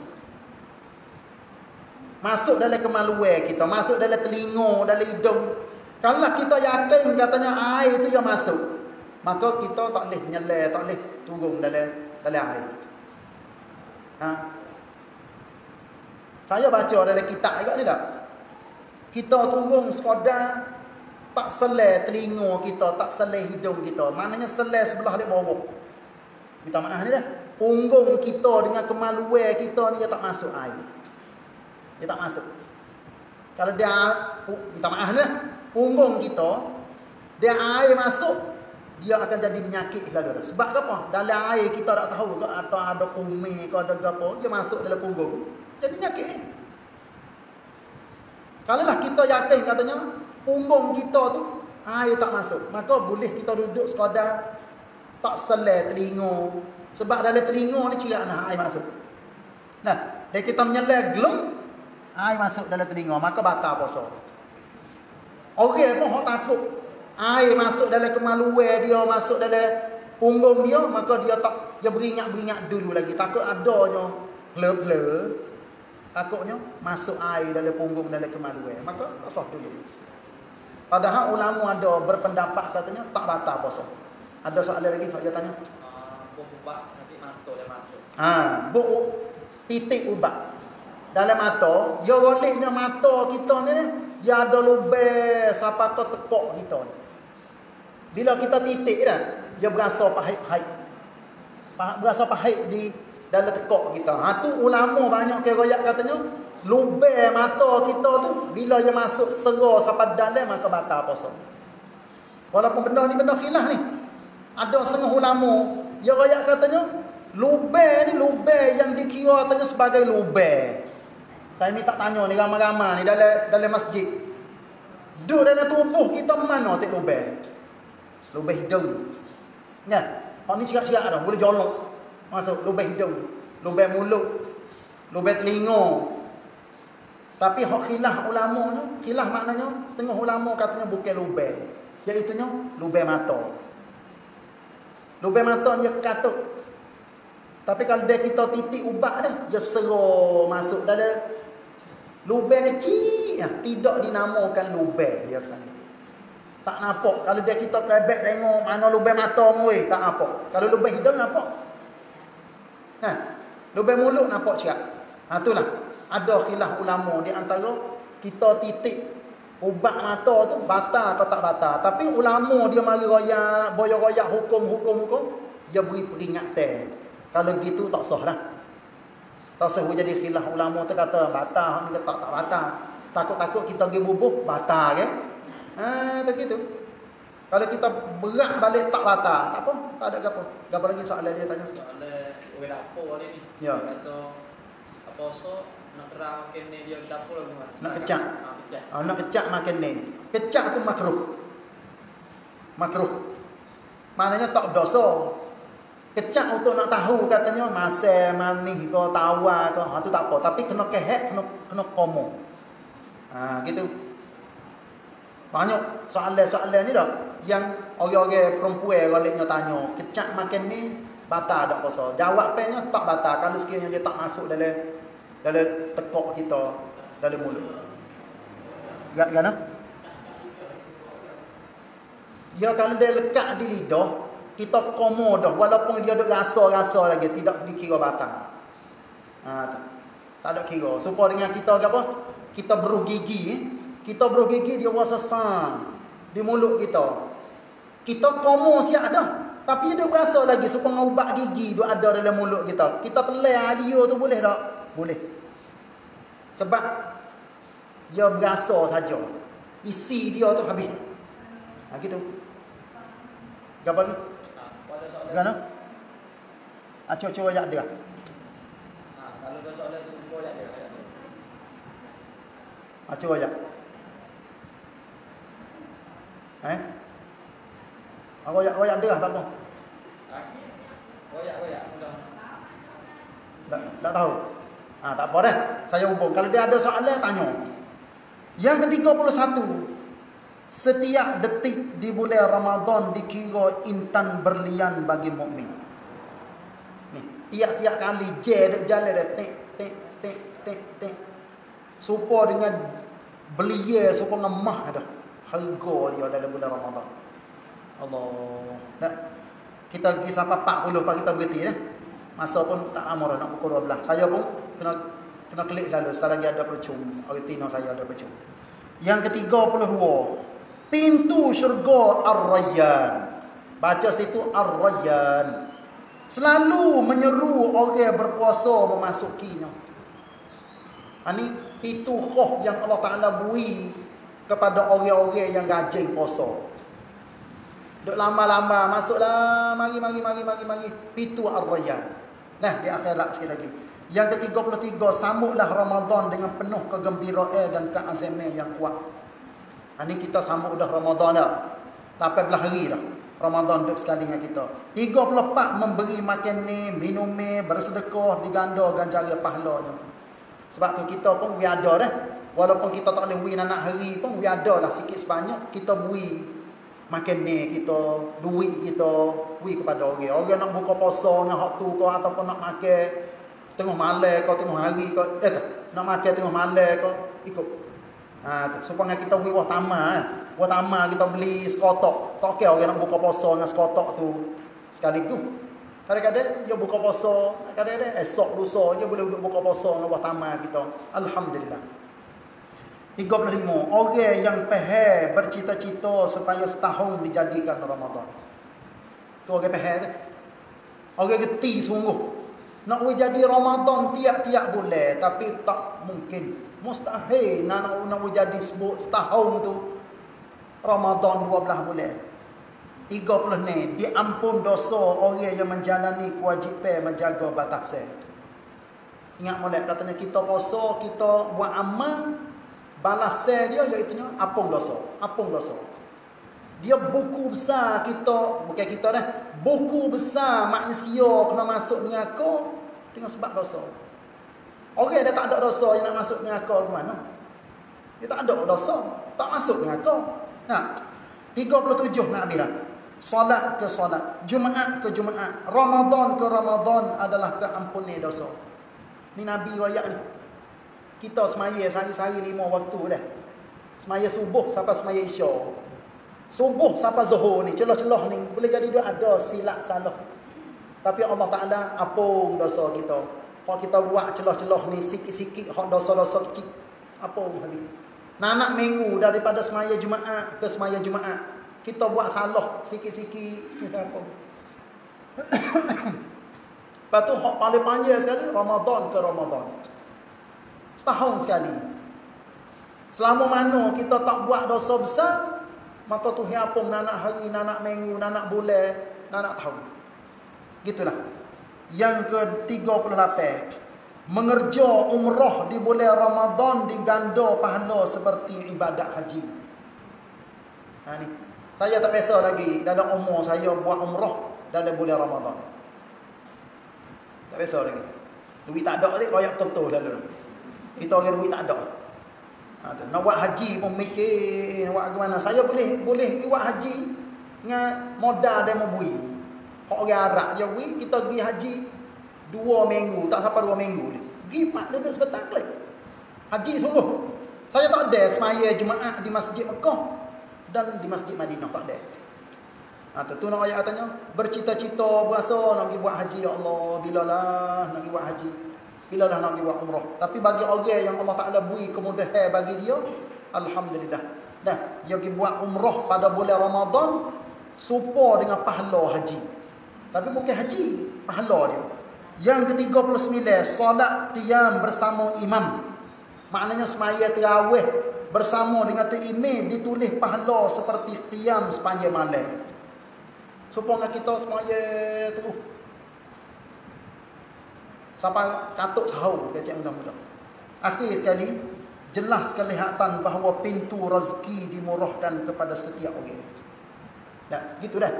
Masuk dalam kemaluan kita. Masuk dalam telinga, dalam hidung. Kalau kita yakin katanya air itu yang masuk. Maka kita tak boleh menyelai, tak boleh turun dalam dalam air. Ha? Saya baca dalam kitab juga ni tak? Kita turun sekadar tak selai telinga kita, tak selai hidung kita. Maknanya selai sebelah di bawah. Minta maaf ni dah. Punggung kita dengan kemaluan kita ni dia tak masuk air. Dia tak masuk. Kalau dia minta maaf ni. Punggung kita dia air masuk dia akan jadi penyakit lalu sebab apa? Dalam air kita tak tahu ke atau ada umi ke ada apa dia masuk dalam punggung. Jadi penyakit. Kalau lah kita yakin katanya punggung kita tu air tak masuk. Maka boleh kita duduk sekadar tak selai telinga. Sebab dalam telinga ni cerak nak air masuk. Nah dia kita menyelai gelung air masuk dalam telinga. Maka batal puasa. Orang pun takut air masuk dalam kemaluan dia masuk dalam punggung dia maka dia tak dia beringat-beringat dulu lagi. Takut adanya le-le takutnya masuk air dalam punggung dalam kemaluan. Maka tak sah dulu. Padahal ulama ada berpendapat katanya tak batal puasa. Ada soalan lagi? Nak dia tanya? Ubat nanti mata dia masuk. Ha bu titik ubat. Dalam mata ya goliknya mata kita ni dia ada lubang siapa tu tekok kita ni bila kita titik dah, dia berasa pahit-pahit. Berasa pahit di dalam tekok kita. Ha tu ulama banyak ke royak katanya, lubang mata kita tu bila dia masuk sera sampai dalam maka batal puasa. Walaupun benda ni benda khilaf ni. Ada setengah ulama dia royak katanya, lubang ni lubang yang dikira katanya sebagai lubang. Saya minta tanya ni ramai-ramai ni dalam dalam masjid. Duduk dalam tubuh kita mana tik lubang? Lubang hidung. Ya, hak ni cerak-cerak dah, boleh jolok. Masuk lubang hidung, lubang mulut, lubang telinga. Tapi hak khilaf ulama ni, khilaf maknanya setengah ulama katanya bukan lubang. Iaitu nya lubang mata. Lubang mata dia katuk. Tapi kalau dia kita titik ubat dah, dia sera masuk dalam lubang kecil, ya, tidak dinamakan lubang dia kan. Tak nampak. Kalau dia kita kelebek tengok mana lubang mata mui, tak nampak. Kalau lubang hidung nampak. Nah, lubang mulut nampak cakap. Ha itulah. Ada khilaf ulama di antara kita titik ubat mata tu batal atau tak batal. Tapi ulama dia mari royak, boyo royak hukum-hukum hukum, dia beri peringatan. Kalau gitu tak sah lah. Tak sah jadi khilaf ulama tu kata batal, ni kata tak batal. Takut-takut kita pergi bubuh, batal kan? Ha, tak gitu. Kalau kita berat balik tak batal, tak apa, tak ada apa. Gapo lagi soalan dia tanya? Soalan orang dapur ni. Ya. Kata apa so nak kerah makan ni dia dapur lagi mana? Nak kecak. Ha, kecak. Oh, nak kecak makan ni. Kecak tu makruh. Makruh. Maknanya tak dosa. Kecak untuk nak tahu katanya masa manis ke tawa ke, ha tu tak apa. Tapi kena kehek, kena kena komo. Ha, gitu. Banyak soalan-soalan ni dah yang orang-orang perempuan goliknya tanya, kecak makan ni batal tak puasa? Jawab pennya tak batal kalau sekiranya dia tak masuk dalam dalam tekok kita dalam mulut. Gak gana? Ya kalau dia lekat di lidah, kita komo dah walaupun dia ada rasa-rasa lagi tidak dikira batal. Ha, tak, tak ada kira. Supaya dengan kita apa? Kita beruh gigi, eh? Kita beruh gigi dia rasa sang di mulut kita. Kita komo siap dah. Tapi dia berasa lagi supaya ubat gigi tu ada dalam mulut kita. Kita telan dia tu boleh tak? Boleh. Sebab dia berasa saja. Isi dia tu habis. Ha, gitu. Apa lagi? Gana? Acu-acu ayat dia. Acu ayat. Eh? Aku ayat ayat dia tak apa. Koyak koyak mudah. Tak, tak tahu. Ah, tak apa dah. Saya hubung. Kalau dia ada soalan tanya. Yang ke-31. Setiap detik di bulan Ramadan dikira intan berlian bagi mukmin. Ni, tiap-tiap kali je dek jalan dia tek tek tek tek tek. Supo dengan belia supo ngemah dah. Harga dia dalam bulan Ramadan. Allah. Nak kita pergi sampai 40 pak kita berhenti ya. Masa pun tak lama dah nak pukul 12. Saya pun kena kena klik lalu setelah lagi ada percuma. Argentina saya ada percuma. Yang ke-32 pintu syurga Ar-Rayyan. Baca situ Ar-Rayyan. Selalu menyeru orang berpuasa memasukinya. Ini itu khoh yang Allah Ta'ala bui kepada orang-orang yang rajin puasa. Duk lama-lama masuklah mari mari mari mari mari pintu Ar-Rayyan. Nah di akhirat sekali lagi. Yang ke-33 sambutlah Ramadan dengan penuh kegembiraan dan keazaman yang kuat. Ini kita sambut dah Ramadan dah. 18 hari dah. Ramadan duduk sekali dengan kita. 34 memberi makan ni, minum ni, bersedekah, diganda ganjara pahalanya. Sebab tu kita pun we ada dah. Walaupun kita tak boleh win anak hari pun we ada lah sikit sebanyak kita beri makan ni kita duit kita we kepada orang. Orang nak buka puasa dengan hak tu kau ataupun nak makan tengah malam kau tengah hari kau eh tak, nak makan tengah malam kau ikut. Ha tu supaya kita we wah eh. Wah tamah kita beli sekotok. Tak okay orang nak buka puasa dengan sekotok tu sekali tu. Kadang-kadang dia buka puasa, kadang-kadang esok lusa dia boleh buka puasa dengan wah tamah kita. Alhamdulillah. 35 orang yang peheh bercita-cita supaya setahun dijadikan Ramadan. Tu orang peheh tu. Orang geti sungguh. Nak we jadi Ramadan tiap-tiap bulan tapi tak mungkin. Mustahil nak nak, nak we jadi sebut setahun tu Ramadan 12 bulan. 30 ni diampun dosa orang yang menjalani kewajipan menjaga batasan. Ingat molek katanya kita puasa, kita buat amal balasan dia iaitu apung dosa apung dosa. Dia buku besar kita bukan kita dah buku besar manusia kena masuk neraka dengan sebab dosa. Orang dia tak ada dosa yang nak masuk neraka ke mana? Dia tak ada dosa tak masuk neraka nah 37 nak habis Solat ke solat, Jumaat ke Jumaat, Ramadan ke Ramadan adalah keampunan dosa. Ni Nabi wayak ni. Kita semaya sehari-hari lima waktu dah. Semaya subuh sampai semaya isya. Subuh sampai zuhur ni, celah-celah ni. Boleh jadi dia ada silap salah. Tapi Allah Ta'ala apung dosa kita. Kalau kita buat celah-celah ni sikit-sikit hak dosa-dosa kecil. Apung habis. Nanak minggu daripada semaya Jumaat ke semaya Jumaat. Kita buat salah sikit-sikit. Apa? Lepas tu hak paling panjang sekali Ramadan ke Ramadan. Setahun sekali. Selama mana kita tak buat dosa besar, maka Tuhan apa nanak hari, nanak minggu, nanak bulan, nanak tahun. Gitulah. Yang ke-38. Mengerja umrah di bulan Ramadan diganda pahala seperti ibadat haji. Ha ni. Saya tak biasa lagi dalam umur saya buat umrah dalam bulan Ramadan. Tak biasa lagi. Duit tak ada ni koyak betul-betul dalam. Kita orang duit tak ada. Ha, tu. Nak buat haji pun mikir buat ke mana. Saya boleh boleh buat haji dengan modal dia mau bui. Hak orang Arab dia bui, kita pergi haji dua minggu, tak sampai dua minggu. Pergi pak duduk sebentar klik. Haji sungguh. Saya tak ada semaya Jumaat di Masjid Mekah dan di Masjid Madinah tak ada. Ha, tentu nak ayat katanya bercita-cita berasa nak pergi buat haji ya Allah bilalah nak pergi buat haji bilalah nak pergi buat umrah. Tapi bagi orang yang Allah Taala beri kemudahan bagi dia alhamdulillah. Dah dia pergi buat umrah pada bulan Ramadan serupa dengan pahala haji. Tapi bukan haji pahala dia. Yang ke-39 solat qiyam bersama imam. Maknanya semaya tarawih bersama dengan tu imam ditulis pahala seperti qiyam sepanjang malam. Supaya kita semaya terus. Sampai katuk sahur kecik mudah-mudah. Akhir sekali, jelas kelihatan bahawa pintu rezeki dimurahkan kepada setiap orang. Dah, gitu dah.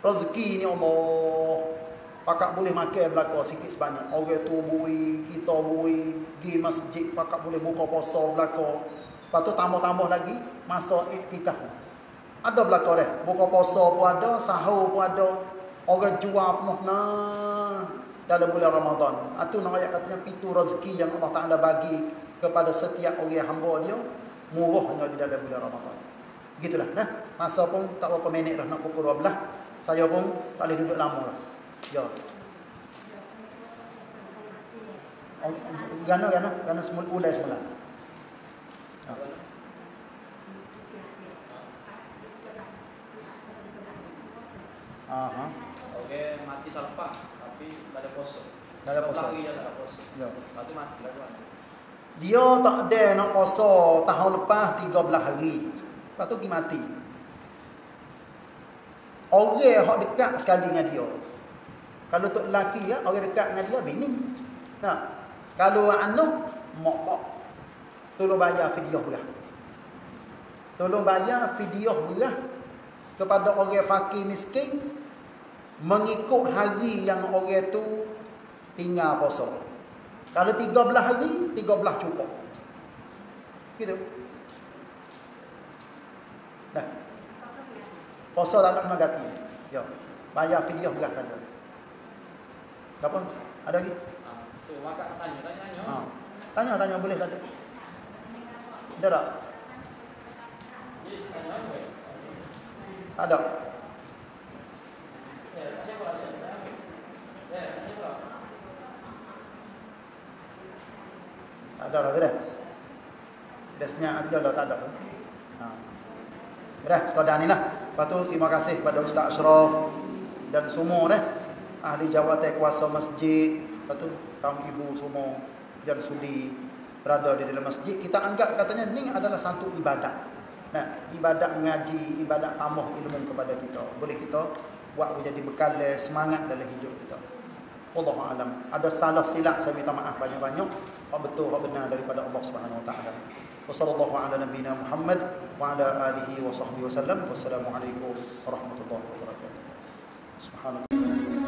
Rezeki ni Allah pakak boleh makan belaka sikit sebanyak. Orang tu bui, kita bui, di masjid pakak boleh buka puasa belaka. Lepas tu tambah-tambah lagi masa iktikaf. Ada belakang dia. Buka puasa pun ada, sahur pun ada. Orang jual penuh nah dalam bulan Ramadan. Itu nak ayat katanya pintu rezeki yang Allah Taala bagi kepada setiap orang hamba dia murahnya di dalam bulan Ramadan. Gitulah nah. Masa pun tak berapa minit dah nak pukul 12. Saya pun tak boleh duduk lama lah. Ya. Oh, gana gana gana semula ulai semula. Ya. Aha. Okey, mati tak lepas tak ada puasa. Tak ada puasa. Je tak ada puasa. Ya. Lepas tu mati lah tuan. Dia tak ada nak puasa tahun lepas 13 hari. Lepas tu pergi mati. Orang yang dekat sekali dengan dia. Kalau tu lelaki ya, orang dekat dengan dia bini. Nah. Kalau anak mak pak. Tolong bayar fidyah belah. Tolong bayar fidyah belah kepada orang fakir miskin mengikut hari yang orang tu tinggal puasa. Kalau 13 hari, 13 cukup. Gitu. Dah. Puasa tak nak kena ganti. Ya. Bayar fidyah belah saja. Apa? Ada lagi? Ha, tu makak tanya tanya tanya. Ha. Tanya tanya boleh tanya. Ada tak? Eh, apa? Tak ada. Eh, tanya apa lagi? Tanya apa? Eh, tanya apa? Tak ada lah kira. Dah senyap aja dah tak ada. Ha. Dah sekadar ni lah. Lepas tu terima kasih kepada Ustaz Ashraf dan semua dah ahli jawatan kuasa masjid. Lepas tu ibu semua yang sudi berada di dalam masjid. Kita anggap katanya ni adalah satu ibadat. Nah, ibadat mengaji, ibadat tambah ilmu kepada kita. Boleh kita buat menjadi bekal semangat dalam hidup kita. Allah alam. Ada salah silap saya minta maaf banyak-banyak. Apa betul apa benar daripada Allah Subhanahu wa taala. Wassallallahu ala nabiyyina Muhammad wa ala alihi wa sahbihi wasallam. Wassalamualaikum warahmatullahi wabarakatuh. Subhanallah.